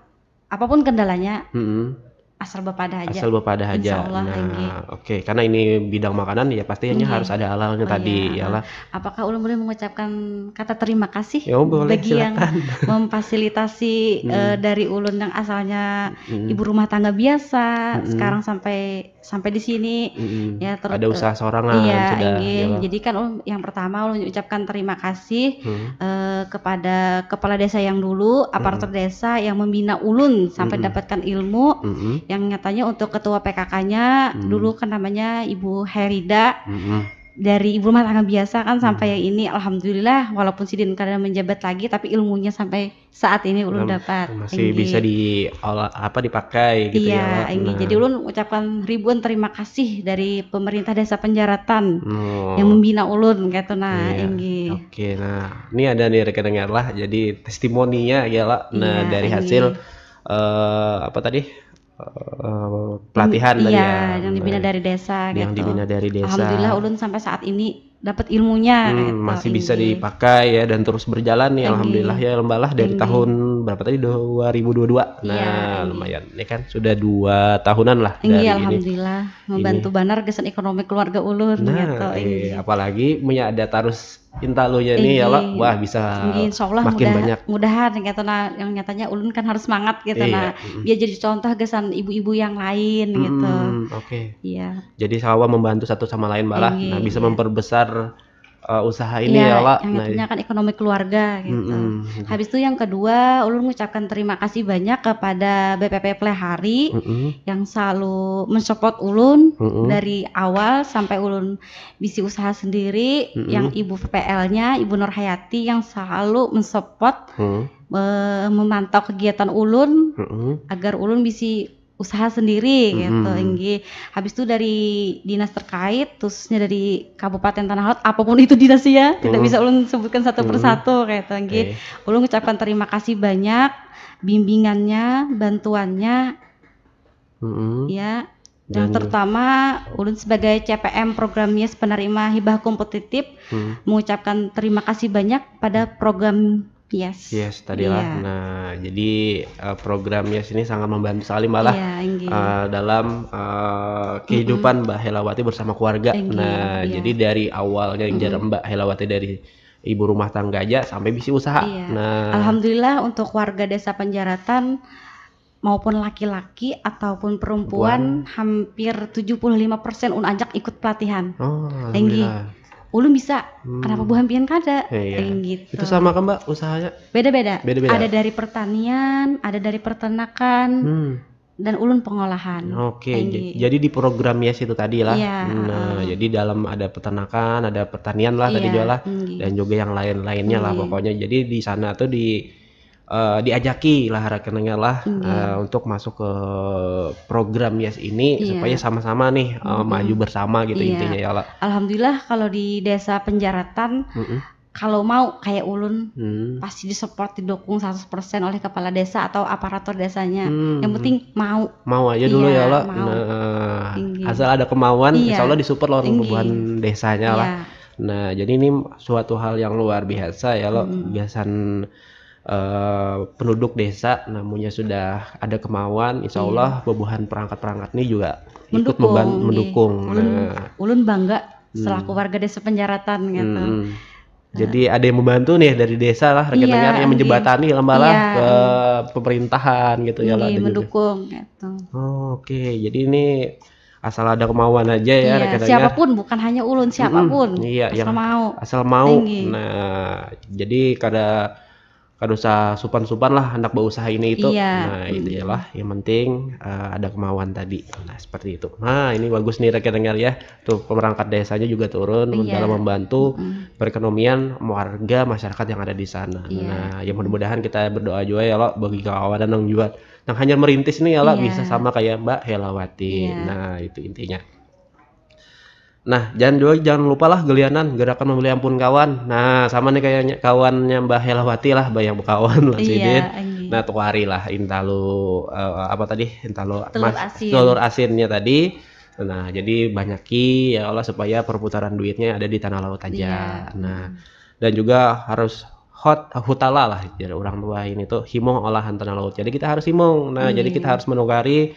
apa pun kendalanya Mm-mm. Asal bapak ada aja. Asal Bapak ada aja. Allah, Nah, oke, karena ini bidang makanan ya pastinya Enggi. harus ada halalnya Oh, tadi, iya. yalah. Apakah ulun boleh mengucapkan kata terima kasih Ya boleh, bagi yang silakan. memfasilitasi Hmm. eh, dari ulun yang asalnya Mm-mm. ibu rumah tangga biasa, Mm-mm. sekarang sampai sampai di sini Mm-mm. ya ter- ada usaha sorangan Iya, sudah. Yalah. Jadi kan ulun yang pertama ulun ucapkan terima kasih Hmm. eh, kepada kepala desa yang dulu, aparatur desa yang membina ulun sampai Mm-mm. dapatkan ilmu Mm-mm. Yang nyatanya untuk ketua PKK-nya Hmm. dulu kan namanya Ibu Herida Mm-mm. dari ibu rumah tangga biasa kan Hmm. sampai yang ini alhamdulillah walaupun Sidin kadang menjabat lagi tapi ilmunya sampai saat ini ulun dapat Masih Enggi. bisa di olah- apa dipakai gitu ya. iya Enggi. Nah. jadi ulun ucapkan ribuan terima kasih dari pemerintah desa penjaratan Oh. yang membina ulun gitu nah Iya. Enggi. Oke, nah ini ada nih rekan dengar lah, jadi testimoninya ya lah. Nah Iya, dari Enggi. hasil eh, apa tadi Eh, pelatihan Yang- tadi iya, ya. yang dibina Nah, dari desa yang gitu dibina dari desa. alhamdulillah ulun sampai saat ini dapat ilmunya Hmm, gitu, masih bisa Enggi. dipakai ya dan terus berjalan nih alhamdulillah ya lembalah dari Enggi. tahun berapa tadi 2022 nah Iya, Enggi. lumayan ini kan sudah dua tahunan lah dari ini alhamdulillah membantu banar gesan ekonomi keluarga ulun gitu nah Enggi. eh, apalagi punya ada tarus intalunya nih ya Enggi. lah wah bisa Enggi, insya Allah makin mudah, banyak. mudahan gitu nah yang nyatanya ulun kan harus semangat gitu Iya, nah mm. biar jadi contoh gesan ibu-ibu yang lain gitu Hmm, oke iya jadi sawah membantu satu sama lain malah nah bisa iya. memperbesar eh, usaha ini Iya, ya lah yang nah kan ekonomi keluarga gitu mm-mm. habis itu yang kedua ulun mengucapkan terima kasih banyak kepada BPP Plehari Mm-mm. yang selalu mensupport ulun Mm-mm. dari awal sampai ulun bisa usaha sendiri Mm-mm. yang ibu PPL-nya ibu Nur Hayati yang selalu mensupport Mm, eh, memantau kegiatan ulun mm-mm. agar ulun bisa usaha sendiri gitu Mm-mm. Enggi. Habis itu dari dinas terkait khususnya dari Kabupaten Tanah Laut apa pun itu dinasnya tidak Mm. bisa ulun sebutkan satu Mm. persatu kayak gitu Enggi. Oke. Ulun ucapkan terima kasih banyak bimbingannya, bantuannya Mm-mm. ya Dan- terutama ulun sebagai CPM program Yes penerima hibah kompetitif Mm. mengucapkan terima kasih banyak pada program Yes. Yes, tadi lah. Iya. Nah, jadi eh, program Yes ini sangat membantu sekali malah Iya, Enggi. eh, dalam eh, kehidupan Mbak Helawati bersama keluarga. Nah, iya. jadi dari awalnya yang jarak Mbak Helawati dari ibu rumah tangga aja sampai bisa usaha. Iya. Nah, Alhamdulillah untuk warga desa Penjaratan maupun laki-laki ataupun perempuan hampir 75% un ajak ikut pelatihan. oh, alhamdulillah. Ulun bisa, Hmm. kenapa buhan pian kada? Iya. Yang gitu. Itu sama kan Mbak usahanya? Beda-beda. Beda-beda. Ada dari pertanian, ada dari peternakan, Hmm. dan ulun pengolahan. Oke, Enggi. j- jadi di program Yes itu tadi lah. Iya, Nah, heeh. jadi dalam ada peternakan, ada pertanian lah tadi Iya, juga lah. Enggi. dan juga yang lain-lainnya lah Iya. pokoknya jadi di sana tuh di eh, diajaki lah rekeningnya lah Iya. eh, untuk masuk ke program Yes ini Iya. supaya sama-sama nih Mm-mm. maju bersama gitu Iya. intinya ya lah. Alhamdulillah kalau di desa Penjaratan Mm-mm. kalau mau kayak ulun Hmm. pasti disupport didukung 100% oleh kepala desa atau aparatur desanya. Hmm. Yang penting mau. mau aja dulu Iya, ya lah. Nah, Tinggi. asal ada kemauan, Iya. insya Allah disupport oleh Tinggi. beban desanya lah. Iya. Nah, jadi ini suatu hal yang luar biasa ya lo Mm. biasan eh, penduduk desa namanya sudah ada kemauan, insya Iya. Allah bebuhan perangkat-perangkat ini juga ikut Mendukung, memban- iya. mendukung. Ulun, Nah, ulun bangga Hmm. selaku warga desa Penjaratan gitu. mm, mm. Jadi ada yang membantu nih dari desa lah Iya, dengar yang nggih. menjembatani lah malah Iya, ke pemerintahan gitu ya lah. Juga. mendukung gitu. Oh, Oke, jadi ini asal ada kemauan aja ya Iya, rekan dengar. siapa pun bukan hanya ulun, siapa pun. iya, asal yang mau. asal mau. Tinggi. Nah, jadi kada kada usah supan-supan lah anak berusaha ini itu. Iya. Nah, itu lah yang penting eh, ada kemauan tadi. Nah, seperti itu. Nah, ini bagus nih rekan dengar ya. Tuh pemerangkat desanya juga turun Iya. dalam membantu Mm. perekonomian warga masyarakat yang ada di sana. Iya. Nah, ya mudah-mudahan kita berdoa juga ya lo bagi kawan yang juga yang hanya merintis nih ya lo Iya. bisa sama kayak Mbak Helawati. Iya. Nah, itu intinya. Nah, jangan juga jangan lupa lah gelianan gerakan membeli ampun kawan. Nah, sama nih kayaknya kawannya Mbak Helawati lah, bayang kawan lah Iya, Sidin. nggih. Nah, tuari lah intalu eh, apa tadi? Intalu Telur asin. telur asinnya tadi. Nah, jadi banyaki ya Allah supaya perputaran duitnya ada di tanah laut aja. Iya. Nah, dan juga harus hot hutala lah jadi orang tua ini tuh himong olahan tanah laut. Jadi kita harus himong. Nah, jadi Iya. kita harus menukari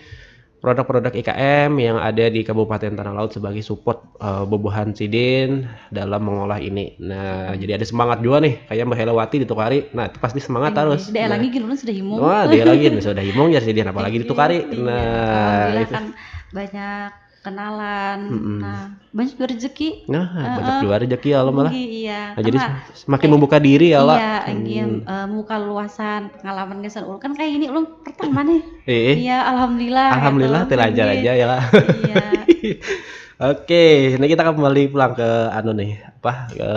produk-produk IKM yang ada di Kabupaten Tanah Laut sebagai support eh, bubuhan Sidin dalam mengolah ini. Nah, jadi ada semangat juga nih kayak Mbak Helawati ditukari. Nah, itu pasti semangat Nggih. harus. Dia Nah, lagi gilun sudah himung. Wah, dia lagi sudah himong ya Sidin apalagi Iya, ditukari. iya. Nah, Alhamdulillah itu. kan banyak kenalan. Mm-mm. Nah, banyak rezeki. Nah, banyak Heeh. juga rezeki ya Allah malah. Nggih, iya. Nah, jadi Karena- sem- semakin membuka diri ya Allah. Iya, ingin Hmm. eh, muka luasan pengalaman gesan ulun kan kayak gini ulun pertama nih. Eh, Iya, alhamdulillah. alhamdulillah gitu. telanjar Nggih. aja ya lah. Iya. Oke, ini kita kembali pulang ke anu nih, apa? Ke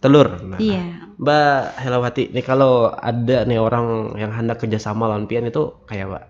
telur. Nah, Iya. Mbak Helawati, nih kalau ada nih orang yang hendak kerjasama lawan pian itu kayak Mbak,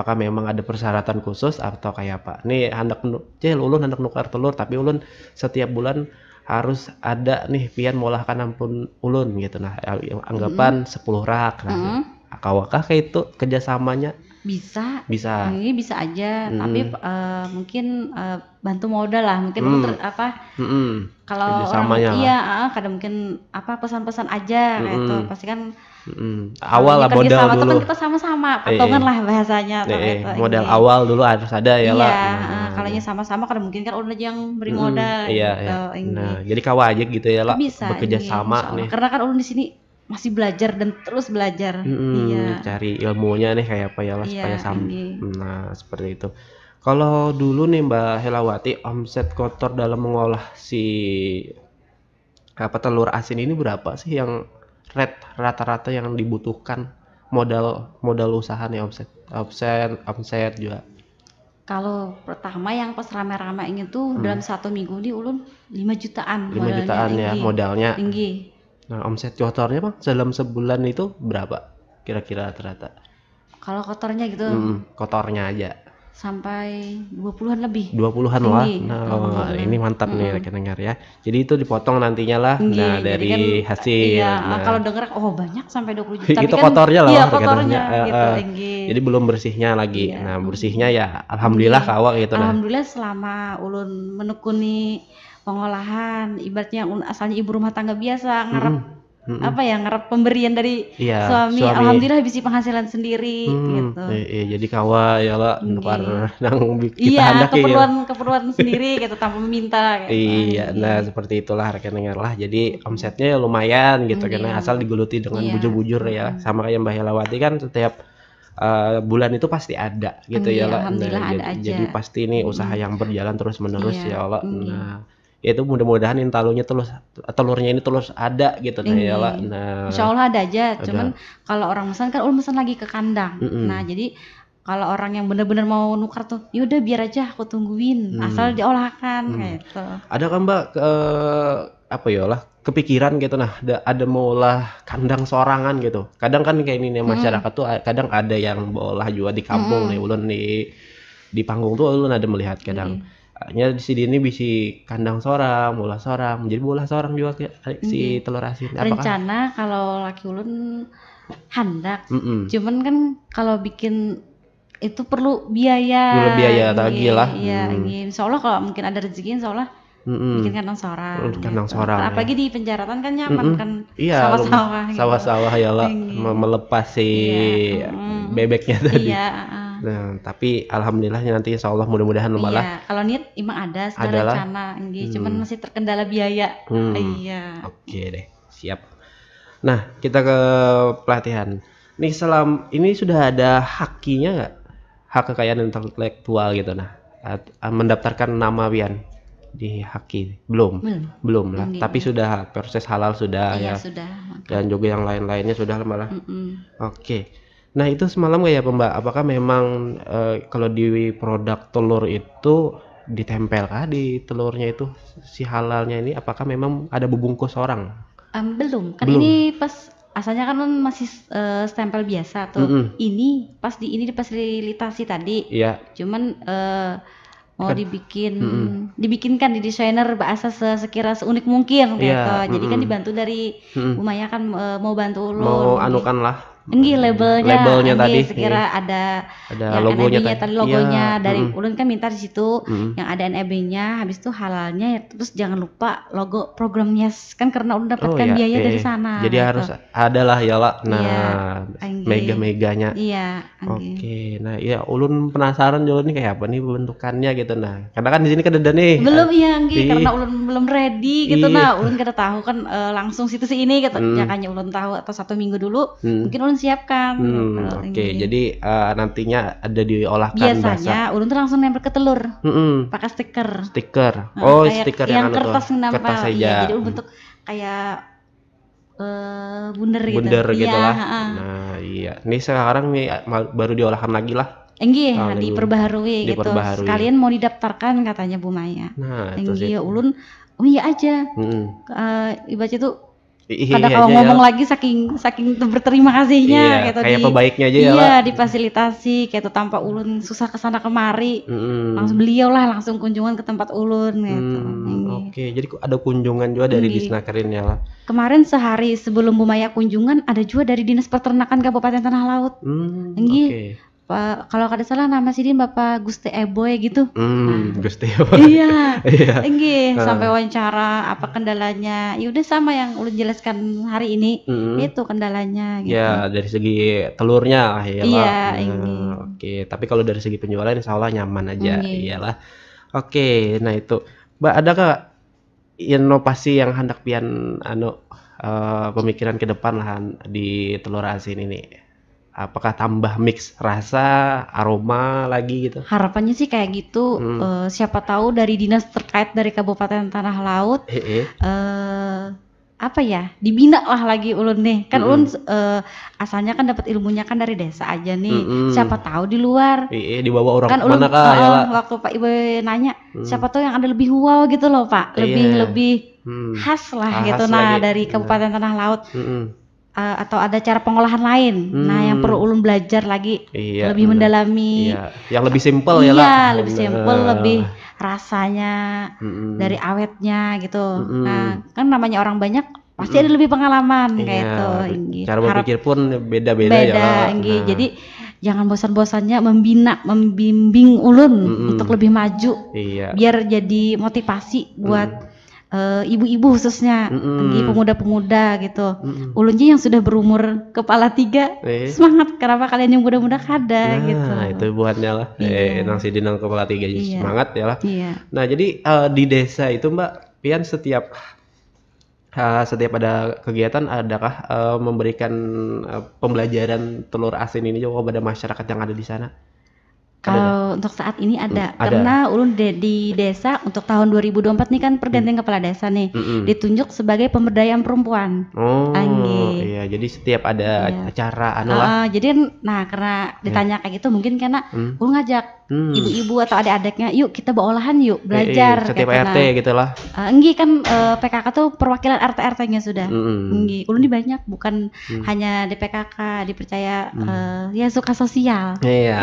apakah memang ada persyaratan khusus atau kayak apa? Nih hendak cel ulun hendak nukar telur tapi ulun setiap bulan harus ada nih pian molahkan ampun ulun gitu nah anggapan 10 rak nah Mm-mm. akawakah kayak itu kerjasamanya Bisa. bisa Ini bisa aja, Mm. tapi eh, mungkin eh, bantu modal lah, mungkin Hmm. ter- apa Mm-mm. kalau Kerjasamanya orang iya, ah, kadang mungkin apa pesan-pesan aja kayak itu, Mm-mm. pasti kan Mm-mm. awal lah modal sama dulu teman kita sama-sama, patungan lah bahasanya. Eh, eh, itu, modal ini. awal dulu harus ada ya iya, lah ah, Nah, kalau nya sama-sama kadang mungkin kan udah yang beri modal iya, gitu, iya. ini. nah jadi kawajik gitu ya lah bisa bekerja ini, sama nih karena kan ulun di sini masih belajar dan terus belajar Mm-mm, iya cari ilmunya nih kayak apa ya lah Iya, supaya sama ini. nah seperti itu kalau dulu nih Mbak Helawati omset kotor dalam mengolah si apa telur asin ini berapa sih yang red rata-rata yang dibutuhkan modal modal usaha nih omset omset omset juga. Kalau pertama yang pas rame-rame ini tuh Hmm. dalam satu minggu ini ulun 5 jutaan 5 modalnya, jutaan ya tinggi. modalnya. Tinggi. Nah omset kotornya bang dalam sebulan itu berapa kira-kira rata-rata? Kalau kotornya gitu. Mm, kotornya aja sampai 20-an lebih 20-an lah. Nah, Oh, ini mantap nih Mm. rekan dengar ya. Jadi itu dipotong nantinya lah. Tinggi. Nah, dari kan, hasil. iya Nah, kalau denger oh banyak sampai 20 juta Itu kotornya loh, iya kotornya gitu Eh, eh. tinggi jadi belum bersihnya lagi. Iya. Nah, bersihnya ya alhamdulillah Iya. kawak gitu nah. Alhamdulillah selama ulun menekuni pengolahan ibaratnya asalnya ibu rumah tangga biasa ngarep Mm-mm. Mm-mm. apa ya ngarep pemberian dari Iya, suami, suami. alhamdulillah bisa penghasilan sendiri Hmm, gitu iya, iya, jadi kawa ya lah nukar nang kita iya hendak ya. keperluan keperluan sendiri gitu tanpa meminta gitu. Iya, nah seperti itulah dengar lah. Jadi omsetnya ya lumayan gitu Iya. karena asal digeluti dengan Iya. bujur-bujur ya. Sama kayak Mbak Helawati kan setiap uh, bulan itu pasti ada gitu ya Iya, lah. alhamdulillah ada jadi, aja. jadi pasti ini usaha yang berjalan terus menerus Iya, ya Allah. mm. Nah, itu mudah-mudahan intalunya terus telurnya ini terus ada gitu nah ya. Allah. Nah, Insya Allah ada aja Ada. cuman kalau orang pesan kan ulun pesan lagi ke kandang Mm-mm. nah jadi kalau orang yang bener-bener mau nukar tuh yaudah biar aja aku tungguin Hmm. asal diolahkan Hmm. gitu ada kan Mbak ke apa ya lah kepikiran gitu nah ada ada mau olah kandang sorangan gitu kadang kan kayak ini nih Mm. masyarakat tuh a- kadang ada yang olah juga di kampung Mm. nih ulun di di panggung tuh ulun ada melihat kadang hanya di sini ini bisa kandang sorang bola sorang jadi bola sorang juga si Iya. telur asin apakah rencana kalau laki ulun hendak Mm-mm. cuman kan kalau bikin itu perlu biaya Perlu biaya Iya, lagi lah. iya Hmm. iya. insya Allah kalau mungkin ada rezeki insya Allah Mm-mm. bikin kandang sorang Hmm, kandang gitu. sorang, ya. apalagi di penjaratan kan nyaman Mm-mm. kan iya sawah-sawah gitu. sawah-sawah ya lah me- melepas si Iya, mm. bebeknya tadi iya ah. Nah, tapi alhamdulillah nanti insya Allah mudah-mudahan malah. Iya, kalau niat emang ada segala Adalah? rencana, nggih, cuman Hmm. masih terkendala biaya. Hmm. Iya. Oke deh, siap. Nah, kita ke pelatihan. Nih selam ini sudah ada hakinya nggak? Hak kekayaan intelektual gitu nah. At- mendaftarkan nama Wian di haki belum Belum. belum lah Belum. tapi sudah proses halal sudah iya, ya sudah. dan juga yang lain-lainnya sudah malah Mm-mm. Oke. Nah, itu semalam nggak ya, Mbak? Apakah memang eh, kalau di produk telur itu ditempel kah di telurnya itu si halalnya ini apakah memang ada bubungkus orang? Em, belum, kan Belum. ini pas asalnya kan masih eh, stempel biasa tuh. Mm-mm. Ini pas di ini difasilitasi tadi, Iya. cuman eh, mau Kan- dibikin Mm-mm. dibikinkan di desainer bahasa se- sekira seunik mungkin gitu. Iya, Jadi kan mm-mm. dibantu dari Mm-mm. Bu Maya kan eh, mau bantu ulun. Mau anukan lah. Enggih labelnya, Labelnya enggih, tadi. sekira iya. ada Ada yang logonya NEB-nya tadi. logonya Iya, dari mm-mm. ulun kan minta di situ Mm-mm. yang ada NEB-nya habis itu halalnya ya, terus jangan lupa logo programnya kan karena ulun dapatkan iya, biaya iya, dari iya. sana Jadi gitu. harus ada lah ya lah. Nah, Iya, mega-meganya. iya. Oke, nah iya ulun penasaran dulu nih kayak apa nih bentukannya gitu nah. Karena kan di sini kan ada nih. belum iya anggih Ih. karena ulun belum ready gitu nah ulun kada tahu kan eh, langsung situ si ini gitu Hmm. makanya ulun tahu atau satu minggu dulu Hmm. mungkin ulun siapkan Hmm, gitu, oke. anggih. Jadi eh, nantinya ada diolahkan biasanya ulun tuh langsung nempel ke telur Mm-mm. pakai stiker Stiker. Nah, Oh, stiker yang, yang, anu tuh. kertas nempel Kertas iya, aja. jadi ulun bentuk kayak eh bunder gitu Bundar gitu iya, lah. Nah, iya. Ini sekarang nih ma- baru diolahkan lagi lah. Enggih, Ah, di- diperbaharui gitu. diperbaharui. Sekalian mau didaftarkan katanya Bu Maya. Nah, sih. Enggih, ulun oh iya aja. Mm-mm. Eh ibaratnya tuh I- kadang iya kalau aja ngomong ya. lagi saking saking berterima kasihnya Iya, gitu kayak di pebaiknya aja ya iya difasilitasi kayak tuh tanpa ulun susah ke sana kemari Mm-mm. langsung beliau lah langsung kunjungan ke tempat ulun gitu Hmm. Oke, jadi kok ada kunjungan juga dari. Disnakerin ya lah. kemarin sehari sebelum Bu Maya kunjungan ada juga dari dinas peternakan Kabupaten Tanah Laut Hmm. Oke. Pak kalau kada salah nama sidin Bapak Gusti Eboy gitu Hmm, Nah. Gusti. iya Iya. Enggih, Ah. sampai wawancara apa kendalanya. Ya udah sama yang ulun jelaskan hari ini. Mm-mm. Itu kendalanya gitu. Ya, dari segi telurnya lah ya. Iya. Nah, ini. Oke, tapi kalau dari segi penjualan insya Allah nyaman aja. Iya. Iyalah. Oke, nah itu. Mbak ada kak inovasi yang hendak pian anu eh, pemikiran ke depan lah di telur asin ini? Apakah tambah mix rasa, aroma lagi gitu? Harapannya sih kayak gitu. Hmm. eh, siapa tahu dari dinas terkait dari Kabupaten Tanah Laut Eh, eh. eh apa ya dibina lah lagi ulun nih kan Mm-mm. ulun eh, asalnya kan dapat ilmunya kan dari desa aja nih Mm-mm. siapa tahu di luar eh, dibawa orang kan ulun mana kah ya lah? waktu Pak Ibu nanya Hmm. siapa tahu yang ada lebih wow gitu loh Pak lebih Iya. lebih Hmm. khas lah Khas gitu nah lagi. dari Nah. Kabupaten Tanah Laut Mm-mm. Eh, atau ada cara pengolahan lain nah yang Hmm. perlu ulun belajar lagi Iya. lebih benar. mendalami Iya, yang lebih simpel ya Iya, lah. lebih simpel, lebih rasanya Mm-mm. dari awetnya gitu Mm-mm. nah kan namanya orang banyak pasti Mm-mm. ada lebih pengalaman Iya, kayak itu Inggi. cara Harap berpikir pun beda-beda ya. beda. Inggi. Nah, jadi jangan bosan-bosannya membina membimbing ulun Mm-mm. untuk lebih maju iya. biar jadi motivasi buat eh, ibu-ibu khususnya Mm-mm. Inggi, pemuda-pemuda gitu Mm-mm. ulunnya yang sudah berumur kepala tiga Eh. semangat kenapa kalian yang muda-muda kada Nah, gitu itu buatnya lah. Eh, Iya. nang si dinang kepala tiga Iya. semangat ya lah. iya Nah, jadi eh, di desa itu Mbak Pian setiap eh, setiap ada kegiatan adakah eh, memberikan eh, pembelajaran telur asin ini juga kepada masyarakat yang ada di sana? Kalau untuk saat ini ada, Hmm, ada. karena ulun de- di desa untuk tahun 2024 nih kan pergantian kepala desa nih Mm-mm. ditunjuk sebagai pemberdayaan perempuan. Oh, Anggi. iya. Jadi setiap ada Iya. acara anu lah. Ah, jadi nah karena ditanya kayak gitu mungkin karena Hmm. ulun ngajak Hmm. ibu-ibu atau adik-adiknya, yuk kita olahan yuk Eh, eh, belajar. setiap kayak RT gitu. gitu lah. Nah, eh, enggih kan eh, PKK tuh perwakilan RT RT-nya sudah. Mm-mm. Enggih, ulun di banyak bukan Hmm. hanya di PKK dipercaya Hmm. eh, ya suka sosial. Iya,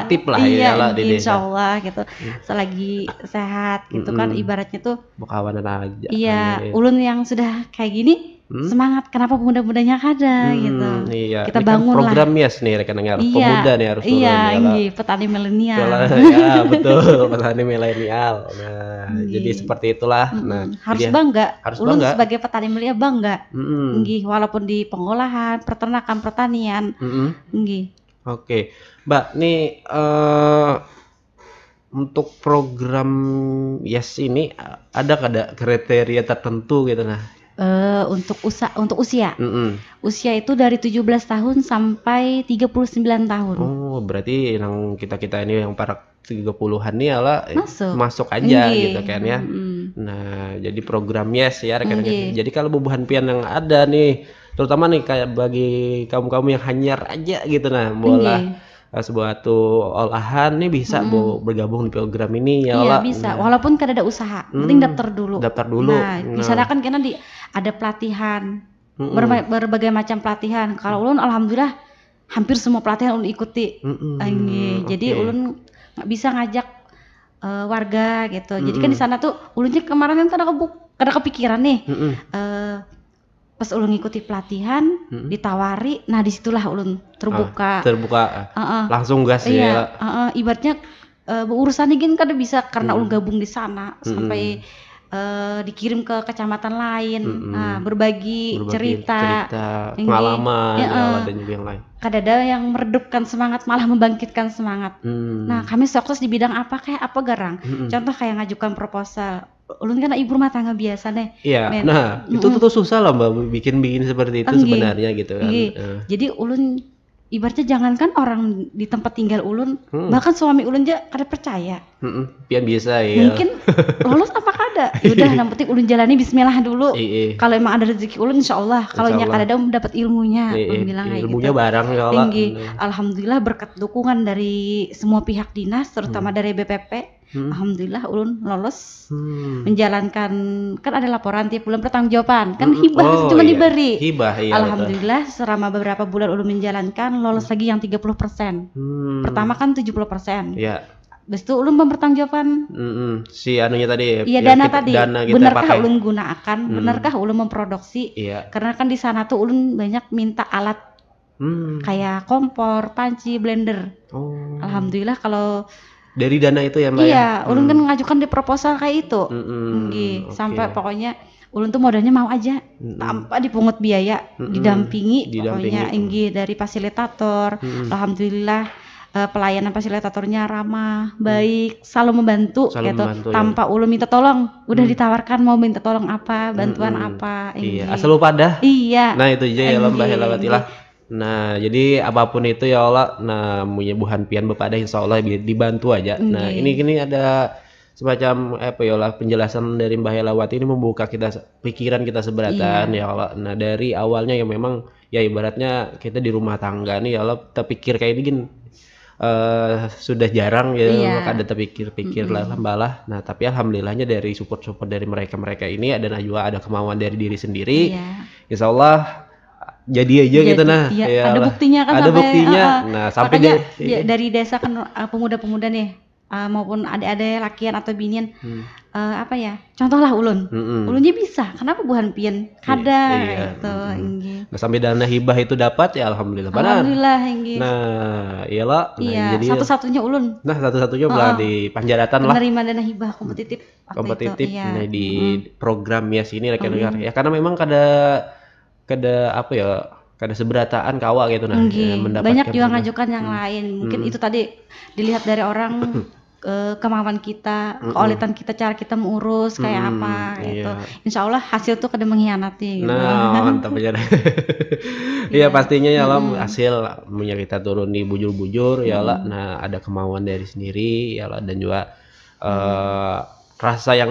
aktif lah iya, ya lah di insya. Allah gitu. Hmm. Selagi sehat gitu kan Mm-mm. ibaratnya tuh Berkawanan aja. iya Iya. ulun yang sudah kayak gini Hmm? semangat kenapa pemuda-mudanya kada Hmm, gitu. Iya. Kita Ini kan bangun lah. program yes nih rekan dengar. Iya, Pemuda nih harus Iya, ya enggih, petani milenial. Ya betul petani milenial. Nah, Iya. jadi seperti itulah. Nah, harus jadi- bangga. harus ulun bangga. sebagai petani milenial bangga. Mm-mm. Enggih, walaupun di pengolahan, peternakan, pertanian, Mm-mm. enggih. Oke, Mbak, nih eh untuk program Yes ini a ada kada kriteria tertentu gitu nah? Eee, untuk usa untuk usia? Mhm. Usia itu dari 17 tahun sampai 39 tahun. Oh, berarti yang kita-kita ini yang para 30-an nih ala Masuk. masuk aja gitu kan ya. mhm. Nah, jadi program Yes ya rekan-rekan. Jadi kalau bubuhan pian yang ada nih, terutama nih kayak bagi kamu-kamu yang hanyar aja gitu nah, bola Inggih. eee, sebuatu olahan nih bisa Mhm. bo bergabung di program ini ya Iya bisa, Nah walaupun kada ada usaha, penting Mmm, daftar dulu. daftar dulu. Nah, di sana Nah. kan karena di ada pelatihan, Mhm. berba berbagai macam pelatihan. Kalau ulun alhamdulillah hampir semua pelatihan ulun ikuti. Mhm, Inggih. Jadi oke. ulun nggak bisa ngajak, eee, warga gitu. Jadi kan di sana tuh ulunnya kemarin kan kebuk kada kepikiran nih, Mhm. eee, pas ulun ngikuti pelatihan, Mhm. ditawari, nah di situlah ulun terbuka. Ah, terbuka, Heeh. langsung gas ya. Iya, heeh, ibaratnya, eee, urusannya gin kada bisa karena ulun Mhm. gabung di sana Mhm. sampai, eee, dikirim ke kecamatan lain, Mhm. nah berbagi, Berbagi cerita, cerita, pengalaman ya. Ola, dan juga yang lain. Kadada yang meredupkan semangat, malah membangkitkan semangat. Nah, Mmm. kami sukses di bidang apa, kayak apa garang? Mhm. Contoh kayak ngajukan proposal, ulun kan ibu rumah tangga biasa nih, Iya, men nah itu mhm. tuh susah loh Mbak bikin-bikin seperti itu Enggih, sebenarnya gitu kan, heeh. Jadi ulun ibaratnya jangankan orang di tempat tinggal ulun, Mhm. bahkan suami ulun aja kada percaya. Mhm, pian bisa ya. Mungkin lolos apa kada? Ya udah yang penting ulun jalani bismillah dulu. Iya. Kalau emang ada rezeki ulun insyaallah, kalau nya Insyaallah. kada dapat ilmunya, Iya, ulun bilang kayak ilmunya gitu. barang ya. Tinggi. Alhamdulillah berkat dukungan dari semua pihak dinas, terutama Hmm. dari BPP, Mhm. alhamdulillah ulun lolos Hmm. menjalankan kan ada laporan tiap bulan pertanggungjawaban, kan Mhm. hibah Oh, cuma iya. diberi. Hibah, iya, betul. Alhamdulillah selama beberapa bulan ulun menjalankan lolos lagi yang 30%. Hmm. Pertama kan 70%. Iya. Habis itu ulun mempertanggungjawabkan Mhm, si anunya tadi Iya yang dana kita- tadi, dana kita benarkah pakai. ulun gunakan, Hmm. benarkah ulun memproduksi? Iya. Karena kan di sana tuh ulun banyak minta alat Hmm. kayak kompor, panci, blender. Oh. Alhamdulillah kalau Dari dana itu ya Mbak ya? iya, ulun kan Hmm. ngajukan di proposal kayak itu. Mhm, Nggih, oke. sampai pokoknya ulun tuh modalnya mau aja Mhm. tanpa dipungut biaya, Mhm. didampingi, Didampingi. pokoknya inggih dari fasilitator. Mhm. Alhamdulillah eh, pelayanan fasilitatornya ramah, baik, selalu membantu Selalu gitu. membantu, ya. Tanpa ulun minta tolong, udah Hmm. ditawarkan mau minta tolong apa, bantuan Mhm. apa, Iya, asal lu pada. Iya. Nah itu aja ya Mbak Inggih, Helawatilah. Nah jadi apa pun itu ya Allah, nah punya buhan pian bepada insya Allah dibantu aja. Nah Inggih. ini gini ada semacam apa ya Allah penjelasan dari Mbak Helawati ini membuka kita pikiran kita seberatan ya Allah. Nah dari awalnya ya memang ya ibaratnya kita di rumah tangga nih ya Allah terpikir kayak ini gini eh sudah jarang ya Iya. ada terpikir-pikir lah lambalah. Nah tapi alhamdulillahnya dari support-support dari mereka-mereka ini ada juga ada kemauan dari diri sendiri. Iya. Insya Allah jadi aja gitu Jadi, nah. iya, Ya ada buktinya kan Ada sampai, buktinya. heeh. Nah, sampai dia- di- dari desa kan eh, pemuda-pemuda nih eh, maupun adik-adik lakian atau binian Hmm. eh, apa ya? Contohlah ulun. Mm-mm. Ulunnya bisa. Kenapa buhan pian? Kada iya, gitu. mm-mm. inggih. Nah, sampai dana hibah itu dapat ya alhamdulillah. Benar. Alhamdulillah inggih. Nah, iyalah. Nah, iya, jadi satu-satunya ulun nah satu-satunya Heeh. belah di Panjaratan lah menerima dana hibah kompetitif kompetitif itu. Iya. nah, di Mm. program ya sini rekan-rekan Mm-mm. ya karena memang kada kada apa ya kada seberataan kawa gitu nah Inggih. ya, mendapatkan Banyak juga ngajukan yang Hmm. lain. Mungkin Hmm. itu tadi dilihat dari orang eh, kemampuan kita, keolitan kita, cara kita mengurus kayak Mm-mm, apa gitu. iya. Insya Allah hasil tuh kada mengkhianati gitu. Nah, mantap aja. Iya Iya. pastinya ya lah hasil punya kita turun di bujur-bujur ya lah. Nah ada kemauan dari sendiri ya lah dan juga eh rasa yang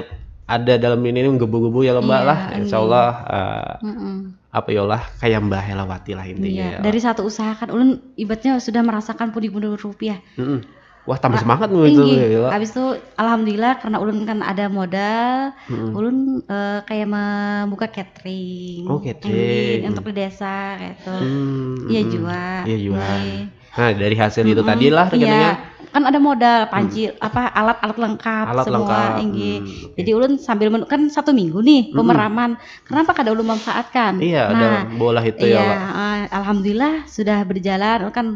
ada dalam ini menggebu-gebu ya lah mbak Iya, lah. Insya iya. Allah eh, Mm-mm. Apa ya lah kayak mbak Helawati lah intinya. Iya, ya dari satu usaha kan ulun ibaratnya sudah merasakan pundi-pundi rupiah. Mm-mm. Wah tambah Nah, semangat nih itu Tinggi. ya lah. Habis itu alhamdulillah karena ulun kan ada modal, Mm-mm. ulun eh, kayak membuka catering. Oh, catering. untuk di desa gitu. Hmm, Iya juga. Iya juga. Nih. Nah dari hasil itu Mm-mm. tadi lah rekeningnya. Iya, kan ada modal panci apa alat-alat lengkap Alat semua lengkap. Inggi. Hmm, oke. Jadi ulun sambil men- kan satu minggu nih Mm-mm. pemeraman. Kenapa kada ulun manfaatkan? Iya nah, ada bola itu iya, ya lah. eh, alhamdulillah sudah berjalan kan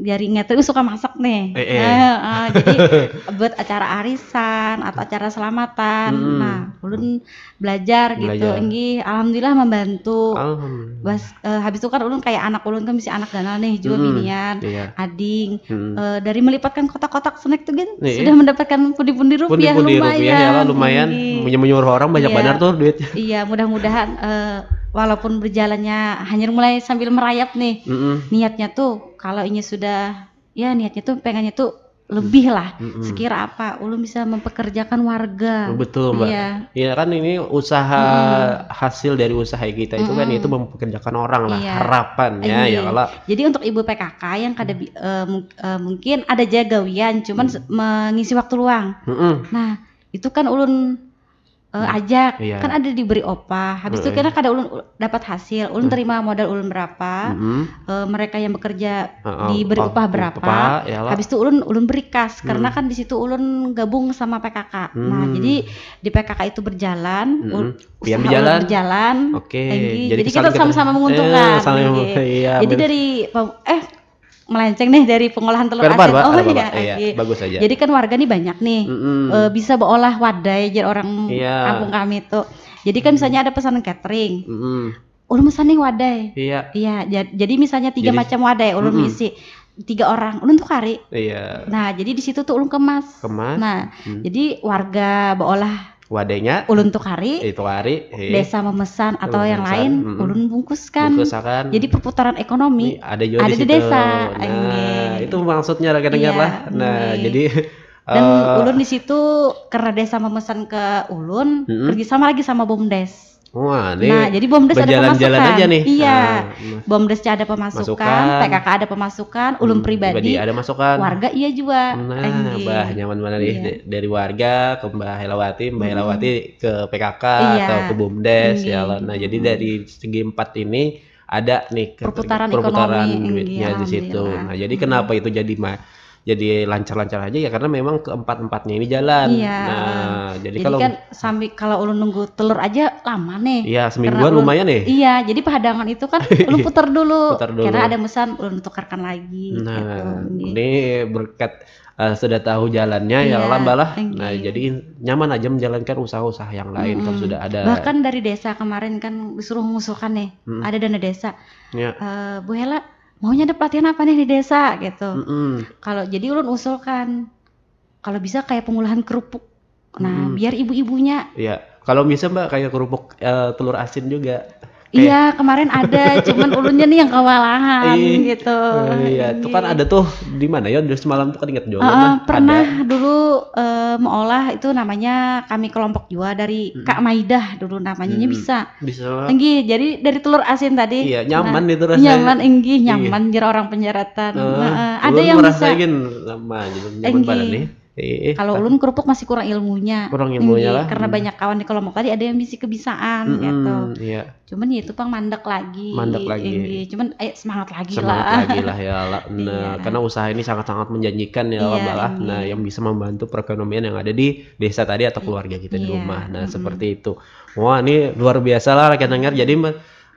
dari ngetri suka masak nih. Eh, eh. Nah, ah, jadi buat acara arisan atau acara selamatan. Mm. Nah, ulun belajar, gitu. Belajar. Enggih, alhamdulillah membantu. Alhamdulillah. Bas, eh, habis itu kan ulun kayak anak ulun kan bisa anak ganal nih, juga Mm. binian, Iya. ading. Mm. Eh, dari melipatkan kotak-kotak snack tuh kan Iya. sudah mendapatkan pundi-pundi rupiah Pundi-pundi lumayan. rupiah ya lah lumayan. Enggih. Menyuruh orang banyak Iya. benar tuh duit. Iya, mudah-mudahan eh, walaupun berjalannya hanya mulai sambil merayap nih, Mm-mm. niatnya tuh kalau ini sudah ya niatnya tuh pengennya tuh lebih lah. Mm-mm. Sekira apa, ulun bisa mempekerjakan warga. Betul mbak. Iya. Iya kan ini usaha hasil dari usaha kita itu kan Mm-mm. itu mempekerjakan orang lah Iya. harapannya Iya. ya kalau Jadi untuk ibu PKK yang kada eh, mung- eh, mungkin ada jagawian, cuman se- mengisi waktu luang. Mm-mm. Nah, itu kan ulun eh, ajak, Iya. kan ada diberi opah. Habis itu Mm-mm. kira kada ulun dapat hasil, ulun Mm. terima modal ulun berapa, Mm-mm. eh, mereka yang bekerja Heeh. diberi upah berapa. upah. Habis itu ulun ulun beri kas karena Hmm. kan di situ ulun gabung sama PKK. Nah, Hmm. jadi di PKK itu berjalan, Pian usaha berjalan. berjalan. Oke. Enggi. Jadi, Jadi kita sama-sama menguntungkan, Eh, saling enggi. iya. jadi bener. dari eh melenceng nih dari pengolahan telur Kenapa, asin. Oh iya? Iya, bagus aja. Jadi kan warga nih banyak nih. Mm-mm. Eh, bisa berolah wadai jadi orang Iya. kampung kami itu. Jadi kan misalnya ada pesanan catering, Mm-mm. ulun pesan nih wadai. Iya. Iya, ja- jadi misalnya tiga Jadi- macam wadai, ulun Mm-mm. mengisi tiga orang, ulun tuh kari. Iya. Nah, jadi di situ tuh ulun kemas. Kemas. Nah, Hmm. jadi warga beolah Wadahnya ulun tuh kari, itu hari. eh, desa memesan atau yang memesan, lain, mm-mm. ulun bungkuskan. bungkusakan. Jadi perputaran ekonomi. Ada juga ada di, di situ. desa. Nah, itu maksudnya rekan dengar Iya, lah. Nah, jadi Dan eh, ulun di situ karena desa memesan ke ulun, Mm-mm. kerjasama lagi sama BUMDes. Wah, ini Nah, jadi BUMDes ada pemasukan. aja nih. Iya. Nah, BUMDes ada pemasukan, Masukan. PKK ada pemasukan, ulun hmm, pribadi, ada masukan. warga iya juga. Nah, Enggi. Mbah nyaman mana nih Iya. D- dari warga ke Mbah Helawati, Mbah Mm-mm. Helawati ke PKK Iya. atau ke Enggi. ya. Nah, jadi dari segi empat ini ada nih Perputaran perputaran ekonomi, duitnya di situ. Nah, jadi Hmm. kenapa itu jadi ma- jadi lancar-lancar aja ya karena memang keempat-empatnya ini jalan. Iya. Nah, jadi, Jadi kalau kan sambil kalau ulun nunggu telur aja lama nih. iya semingguan ulun- lumayan nih. Iya, jadi padangan itu kan ulun putar dulu. Putar dulu. Karena ada mesan ulun tukarkan lagi gitu. Nah, Enggi. ini berkat eh, sudah tahu jalannya ya Iya, lah lah. Nah, jadi nyaman aja menjalankan usaha-usaha yang lain kalau Mm-mm. sudah ada. Bahkan dari desa kemarin kan disuruh mengusulkan nih, Mm. ada dana desa. Ya. Eh, Bu Hela, maunya ada pelatihan apa nih di desa gitu. Mm-mm. Kalau jadi ulun usulkan kalau bisa kayak pengolahan kerupuk. Nah, Mm. biar ibu-ibunya Iya. Kalau bisa Mbak kayak kerupuk eh, telur asin juga. Iya, kemarin ada, cuman ulunnya nih yang kewalahan Ih, gitu. Eh, iya, itu kan ada tuh di mana ya? Di semalam tuh kan ingat juga Heeh, mah, pernah ada. dulu eh, mengolah itu namanya kami kelompok jua dari Mm. Kak Maidah dulu namanya Mm. bisa. Bisa. Enggi, jadi dari telur asin tadi. Iya, nyaman Nah, itu rasanya. Nyaman enggi, Iya. nyaman jadi orang penjaratan. Eh, Heeh, ada yang bisa. ngerasain sama nyaman Enggi. Nih. Kalau ulun kerupuk masih kurang ilmunya. kurang ilmunya Enggi, lah. Karena Hmm. banyak kawan di kelompok tadi ada yang bisa kebisaan Mm-mm, gitu. Iya, Cuman ya itu pang mandek lagi. Mandek lagi. Enggi. Cuman eh semangat lagi semangat lah. lagi lah ya lah. Nah, Iya. karena usaha ini sangat-sangat menjanjikan ya Iya, lah, ini. Nah, yang bisa membantu perekonomian yang ada di desa tadi atau keluarga kita di Iya, rumah. Nah, mm-mm. seperti itu. Wah, ini luar biasa lah rekan dengar. Jadi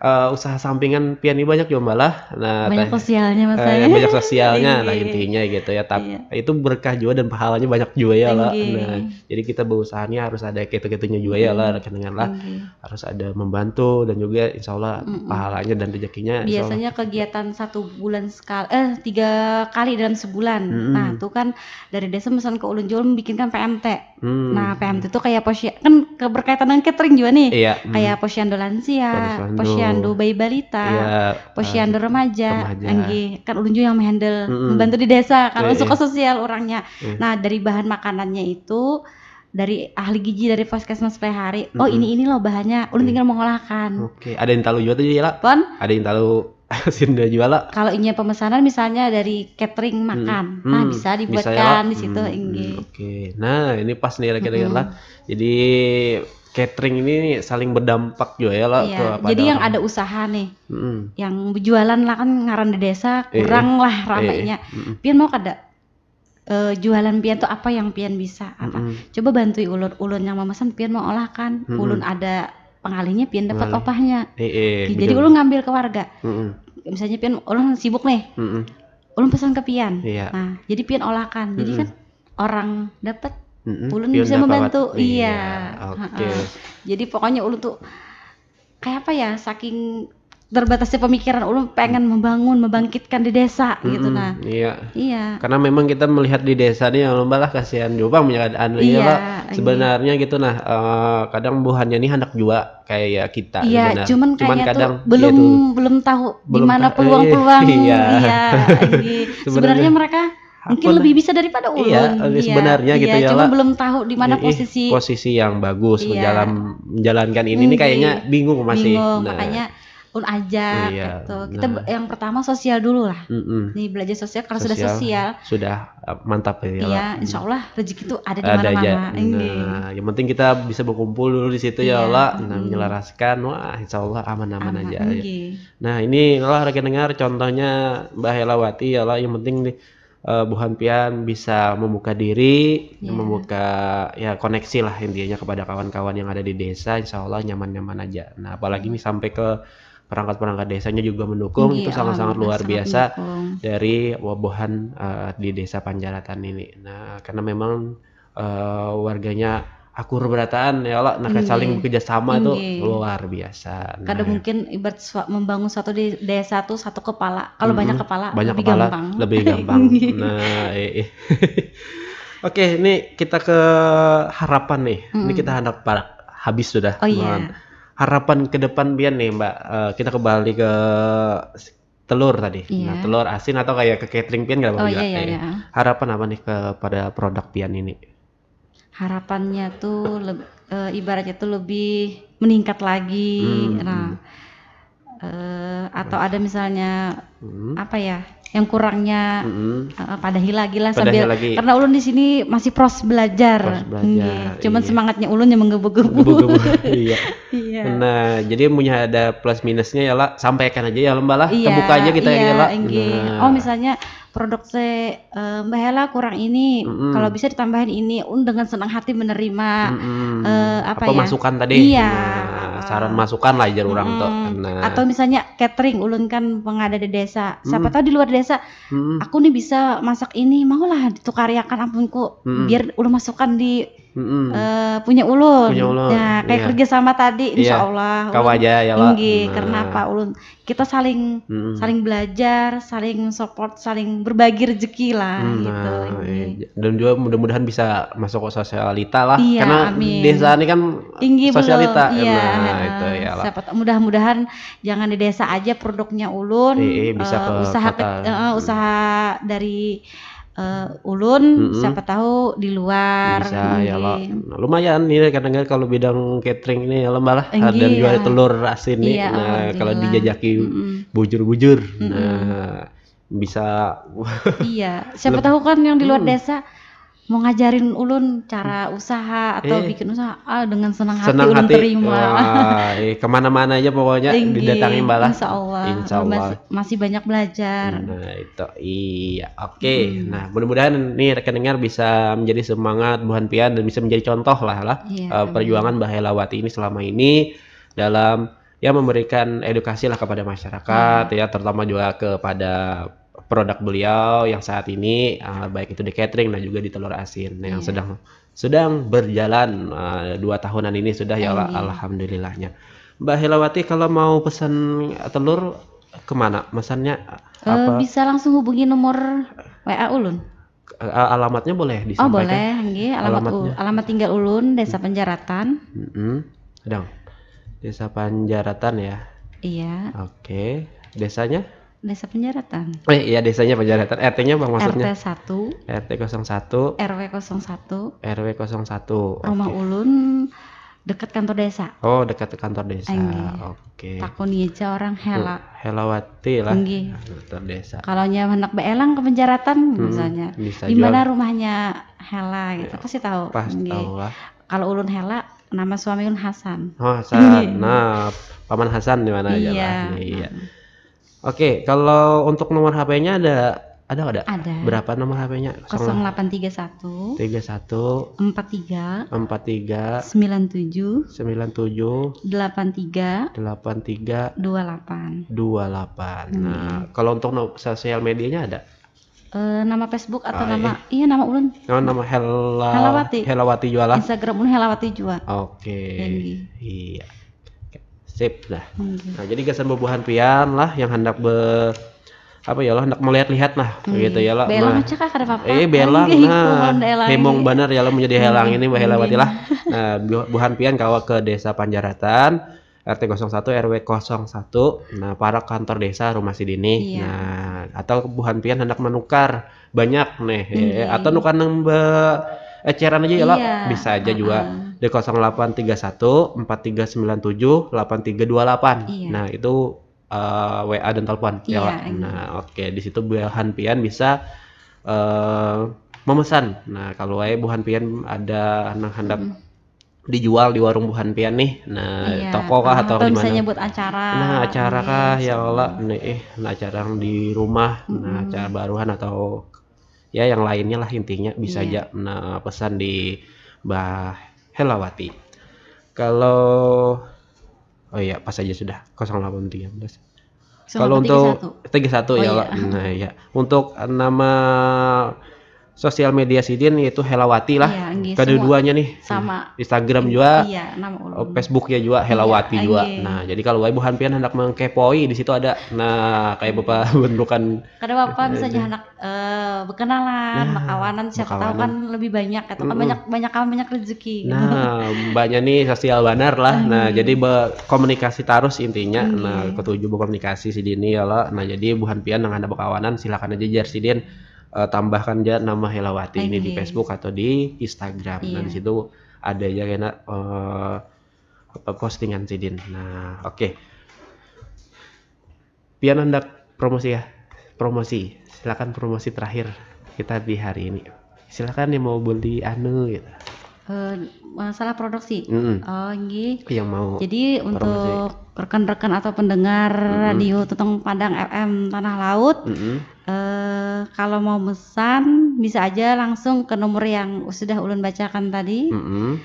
Eh, usaha sampingan pian ini banyak juga Mbak lah. Nah, banyak teh- sosialnya mas Eh, saya. banyak sosialnya lah Iya. intinya gitu ya tapi Iya. itu berkah juga dan pahalanya banyak juga ya lah nah jadi kita berusahanya harus ada ketu-ketunya juga ya lah rekan dengar lah harus ada membantu dan juga insya Allah Mm-mm. pahalanya dan rezekinya biasanya kegiatan satu bulan sekali eh tiga kali dalam sebulan Mm-mm. nah itu kan dari desa pesan ke ulun jual membikinkan PMT Hmm. nah PMT itu kayak posya kan berkaitan dengan catering juga nih iya hmm. kayak posyandu lansia Posyandu. Posyandu bayi balita iya posyandu remaja, remaja. Anggi. kan ulun juga yang menghandle Mm-mm. membantu di desa kan Iya, suka sosial orangnya Iya. nah dari bahan makanannya itu dari ahli gizi dari puskesmas per hari oh Mm-mm. ini ini loh bahannya ulun Iya. tinggal mengolahkan oke ada yang tahu juga tuh ya lah pon ada yang tahu sinda juga lah kalau ini pemesanan misalnya dari catering makan nah Hmm, bisa bisa ya, dibuatkan lah. di situ Hmm, hmm, oke nah ini pas nih rekan Mm-mm. lah jadi catering ini saling berdampak juga ya lah Iya, kepada jadi yang orang. ada usaha nih Mm-mm. yang berjualan lah kan ngaran di desa Eh, kurang lah Eh, ramainya mm-mm. pian mau kada eh, jualan pian tuh apa yang pian bisa apa Mm-mm. coba bantu ulun ulun yang memesan pian mau olah kan Mm-mm. ulun ada pengalinya pian dapat opahnya Eh, eh, jadi betul. ulun ngambil ke warga Mm-mm. misalnya pian ulun sibuk nih Mm-mm. ulun pesan ke pian Iya. nah jadi pian olahkan jadi Mm-mm. kan orang dapat Mm-mm. ulun Pion bisa membantu Iya. iya Oke. Ha-ha. jadi pokoknya ulun tuh kayak apa ya saking terbatasnya pemikiran ulun pengen membangun membangkitkan di desa gitu Mm-mm. nah Iya. iya Karena memang kita melihat di desa nih yang malah kasihan juga punya keadaan Iya, lah. iya. Sebenarnya gitu nah eh, kadang buhannya nih hendak juga kayak ya kita Iya, sebenarnya. cuman kayaknya kadang tuh belum iya tuh, belum tahu di mana ta- peluang-peluang. iya. iya. iya. Sebenarnya mereka mungkin lebih bisa daripada ulun. Iya, sebenarnya gitu iya, ya, Cuma belum tahu di mana posisi posisi yang bagus Iya. menjalan menjalankan ini nih Iya. kayaknya bingung masih. bingung. Nah, Makanya ulun ajak Iya, gitu. Kita nah. yang pertama sosial dulu lah. mm-mm. Nih belajar sosial kalau sudah Sosial. sosial, sudah uh, mantap ya. iya, lah. insya Allah rezeki itu ada di ada aja. mana-mana. Ini. Nah, yang penting kita bisa berkumpul dulu di situ ya Iya, Allah, nah, menyelaraskan, wah insya Allah aman-aman Aman, aja. ya. Nah ini lah rekan dengar contohnya Mbak Helawati ya Allah yang penting nih eh, Bu Hanpian bisa membuka diri, Iya. membuka ya koneksi lah intinya kepada kawan-kawan yang ada di desa, insya Allah nyaman-nyaman aja. Nah apalagi nih sampai ke perangkat-perangkat desanya juga mendukung Nggih, itu sangat-sangat luar sangat biasa mendukung. dari wobohan eh, di desa Panjaratan ini. Nah karena memang eh, warganya akur berataan ya Allah, nah saling bekerja sama itu Nggih. luar biasa. Kadang Nah, mungkin ibarat membangun suatu de- desa tuh satu kepala. Kalau Mm-mm. banyak kepala banyak lebih kepala gampang. lebih gampang. nah, eh, eh. oke, ini kita ke harapan nih. Ini kita hendak para habis sudah. Oh iya. Harapan ke depan biar nih, Mbak. Eh, kita kembali ke telur tadi. Iya. Nah, telur asin atau kayak ke catering pian nggak apa-apa Oh juga. iya iya iya. Harapan apa nih kepada produk pian ini? Harapannya tuh leb- eh, ibaratnya tuh lebih meningkat lagi. Hmm. Nah, eh, atau ada misalnya Hmm. apa ya? Yang kurangnya Mm-mm. eh, pada lagi lah Padahi sambil lagi. karena ulun di sini masih pros belajar. Pros belajar, Nggih. Cuman iya. semangatnya ulun yang menggebu-gebu. Gebu-gebu. iya. Iya. Nah, jadi punya ada plus minusnya ya lah, sampaikan aja ya Mbak lah, Iya, terbuka aja kita iya, ya lah. Nah. Oh misalnya produk saya eh, Mbak Hela kurang ini, Mm-mm. kalau bisa ditambahin ini, un dengan senang hati menerima. Mm-mm. eh, apa ya? masukan tadi? Iya. Nah, saran masukan lah ajar orang tuh. Mm-mm. Nah, Atau misalnya catering, ulun kan pengada di desa. Siapa Mm. tahu di luar desa, mm, aku nih bisa masak ini, maulah ditukariakan ampunku, Mm-mm. biar ulun masukkan di mm-mm. eh, punya ulun. Punya ulun, Nah, kayak iya. kerja sama tadi, insya Iya, Allah. kau aja ya lah. tinggi. Nah, Karena apa ulun? Kita saling mm, saling belajar, saling support, saling berbagi rezeki lah mm, gitu. nah, iya. Dan juga mudah-mudahan bisa masuk ke sosialita lah. Iya, Karena amin. desa ini kan Tinggi sosialita. belum? Iya. Nah, itu ya lah. Siapa tahu- mudah-mudahan jangan di desa aja produknya ulun, Eh, eh, bisa eh, ke usaha kota. ke- eh, usaha dari eh, ulun, Mm-mm. siapa tahu di luar. Bisa ya lah. Nggih. Nah, lumayan nih kadang-kadang kalau bidang catering ini ya lembah lah. Nggih, Dan jual ya. telur asin nih. Iya, nah, kalau alhamdulillah. dijajaki Mm-mm. bujur-bujur. Mm-mm. Nah, bisa iya, siapa tahu kan yang di luar Hmm. desa mau ngajarin ulun cara usaha atau Eh. bikin usaha ah, dengan senang hati senang ulun hati terima. Wah, eh, ke mana-mana aja pokoknya Tinggi, didatangi balas Insya Allah. Insya Allah. Masih, masih banyak belajar. nah itu iya oke Mm. nah mudah-mudahan nih rekan dengar bisa menjadi semangat buhan pian dan bisa menjadi contoh lah lah eh, amin. perjuangan Mbak Helawati ini selama ini dalam ya memberikan edukasi lah kepada masyarakat Iya. ya terutama juga kepada produk beliau yang saat ini eh, baik itu di catering dan juga di telur asin yang Iya. sedang sedang berjalan eh, dua tahunan ini sudah ya Allah, alhamdulillahnya Mbak Helawati kalau mau pesan telur ke mana pesannya Eh, apa bisa langsung hubungi nomor WA ulun. eh, alamatnya boleh Oh disampaikan boleh, nggih. Alamat Alamatnya. u- alamat tinggal ulun Desa Penjaratan. Mm-mm. Sedang desa Panjaratan ya Iya, oke desanya Desa Penjaratan. eh iya desanya Panjaratan RT-nya bang maksudnya RT 1, RT 01 RW 01, RW 01 rumah oke. ulun dekat kantor desa. oh dekat kantor desa oke Takuni aja orang hela. Helawati lah Enggih. kantor desa Kalau nya hendak beelang ke Penjaratan Hmm, misalnya. bisa Di mana rumahnya Hela gitu. Ya, Pasti tahu. pas tahu lah Kalau ulun Hela, nama suami ulun Hasan. oh Hasan nah paman Hasan di mana aja Iya. lah iya Oke, kalau untuk nomor HP-nya ada Ada ada. Ada. Berapa nomor HP-nya? 0831 31 43 43 97 97 83 83 28. 28. Hmm. Nah, kalau untuk no- sosial medianya ada? Eh, nama Facebook atau Ah, nama iya nama ulun Nama nama Hela Helawati. Helawati jualan. Instagram ulun Helawati Jua. Oke. Tinggi. Iya. Sip nah. Nggih. Nah, jadi gasan bubuhan pian lah yang hendak be apa ya lah hendak melihat-lihat nah gitu ya lah. Belang Nah, aja kak ada apa-apa. Eh belang nah hemong bener ya lo menjadi helang Hmm, ini Mbak Helawati nggih. lah. Nah, Bu- buhan pian kawa ke Desa Panjaratan RT 01 RW 01. Nah, para kantor desa Rumah Sidini. Iya. Nah, atau buhan pian hendak menukar banyak nih eh, Nggih. atau nukan nang be eceran aja ya lo Iya. bisa aja Ah, juga ah. Di 0831 4397 8328. Iya. Nah, itu eh, WA dan telepon ya. Iya, Wak? iya. Nah, oke di situ buhan pian bisa eh memesan. Nah, kalau wae buhan pian ada anak hendak Mm. dijual di warung buhan pian nih. Nah, Iya. toko kah atau di bisa mana? nyebut acara. Nah, acara Nggih, kah ya bisa. Allah nih eh nah, acara di rumah, nah Mm-mm. acara baruhan atau ya yang lainnya lah intinya bisa aja Iya. nah pesan di Mbah Helawati. Kalau oh iya pas aja sudah 0813. Kalau untuk 31 Oh, ya, iya. Nah, ya. Untuk nama sosial media Sidin yaitu Helawati lah. Iya, Kedua-duanya nih. sama. Instagram juga, Iya, nama ulun. oh, Facebook ya juga Helawati Iya, juga. nggih. Nah, jadi kalau wae buhan pian hendak mengkepoi di situ ada. Nah, kayak Bapak bentukan Kadang bapak bisa aja anak eh, berkenalan, Nah, berkawanan, siapa tahu berkawanan. kan lebih banyak, atau kan banyak banyak kan banyak rezeki. Nah, mbaknya nih sosial banar lah. Nah, jadi komunikasi terus intinya. Hmm. Nah, ketujuh berkomunikasi si Dini ya lah. Nah, jadi buhan pian yang ada bekawanan silakan aja jar si Eh, tambahkan aja nama Helawati ini di. Facebook atau di Instagram. Nah, Iya. di situ ada aja kena eh, apa, postingan si Din. Nah, oke. Pian hendak promosi ya. Promosi. Silakan promosi terakhir kita di hari ini. Silakan yang mau beli anu gitu. Eh, masalah produksi. Mm-mm. Oh, nggih. yang mau Jadi untuk rekan-rekan atau pendengar Mm-mm. radio Tutong Padang FM Tanah Laut, Mm-mm. eh, kalau mau pesan bisa aja langsung ke nomor yang sudah ulun bacakan tadi, Mm-mm.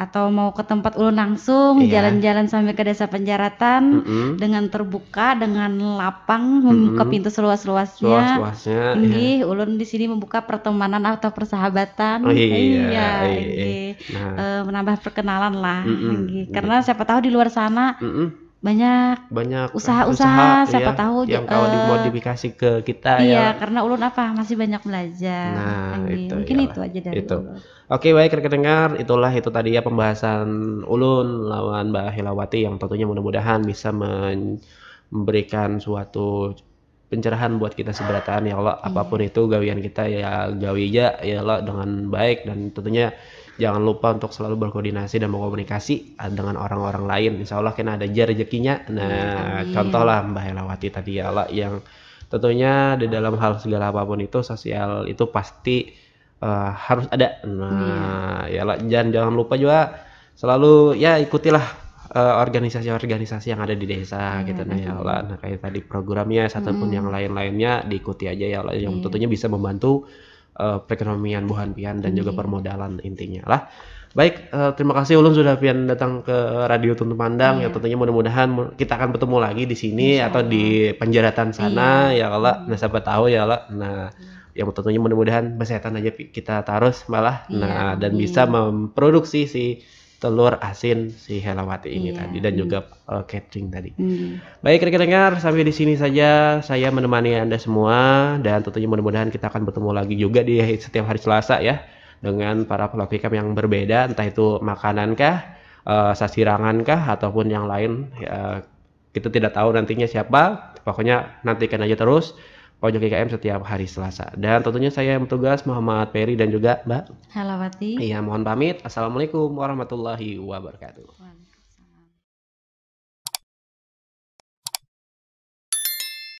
Atau mau ke tempat ulun langsung Iya. jalan-jalan sampai ke desa Penjaratan Mm-mm. dengan terbuka, dengan lapang, membuka Mm-mm. pintu seluas-luasnya. luas-luasnya ya. Nggih, ulun di sini membuka pertemanan atau persahabatan. Oh, iya, Iya, iya. nggih. nah Eh, menambah perkenalan lah. Mm-mm. nggih. Karena siapa tahu di luar sana mm-mm. Banyak banyak Usaha-usaha, siapa ya, tahu yang kalau dimodifikasi ke kita iya, ya karena ulun apa masih banyak belajar. Nah, Nggih. itu Mungkin iyalah. itu aja dari Itu. ulun. Oke baik rekan dengar itulah itu tadi ya pembahasan ulun lawan Mbak Hilawati yang tentunya mudah-mudahan bisa men- memberikan suatu pencerahan buat kita seberatan ya Allah Iya. apa pun itu gawian kita ya gawi aja ya Allah dengan baik dan tentunya jangan lupa untuk selalu berkoordinasi dan berkomunikasi uh, dengan orang-orang lain insya Allah kan ada aja rezekinya nah Amin. contohlah Mbak Hilawati tadi ya Allah yang tentunya di dalam hal segala apa pun itu sosial itu pasti uh, harus ada nah ya Allah dan jangan lupa juga selalu ya ikutilah uh, organisasi-organisasi yang ada di desa Iya, gitu nah ya. Allah nah kayak tadi programnya ataupun Mm. yang lain-lainnya diikuti aja ya Allah yang Iya. tentunya bisa membantu uh, perekonomian buhan pian dan juga Iya. permodalan intinya lah. Baik uh, terima kasih ulun sudah pian datang ke radio Tuntun Pandang. Iya. ya tentunya mudah-mudahan mu- kita akan bertemu lagi di sini Insya atau di penjaratan sana. Iya. ya Allah. Nah siapa tahu ya Allah. Nah yang tentunya mudah-mudahan kesehatan aja kita terus malah. Iya, nah dan amin. bisa memproduksi si telur asin si Helawati ini Iya, tadi dan hmm. juga uh, catering tadi. Nggih. Baik rekan dengar sampai di sini saja saya menemani Anda semua dan tentunya mudah-mudahan kita akan bertemu lagi juga di setiap hari Selasa ya dengan para pelaku ikam yang berbeda entah itu makanan kah, sasirangan kah ataupun yang lain ya, kita tidak tahu nantinya siapa pokoknya nantikan aja terus pojok IKM setiap hari Selasa. Dan tentunya saya yang bertugas Muhammad Peri dan juga Mbak. Halawati. Iya mohon pamit. Assalamualaikum warahmatullahi wabarakatuh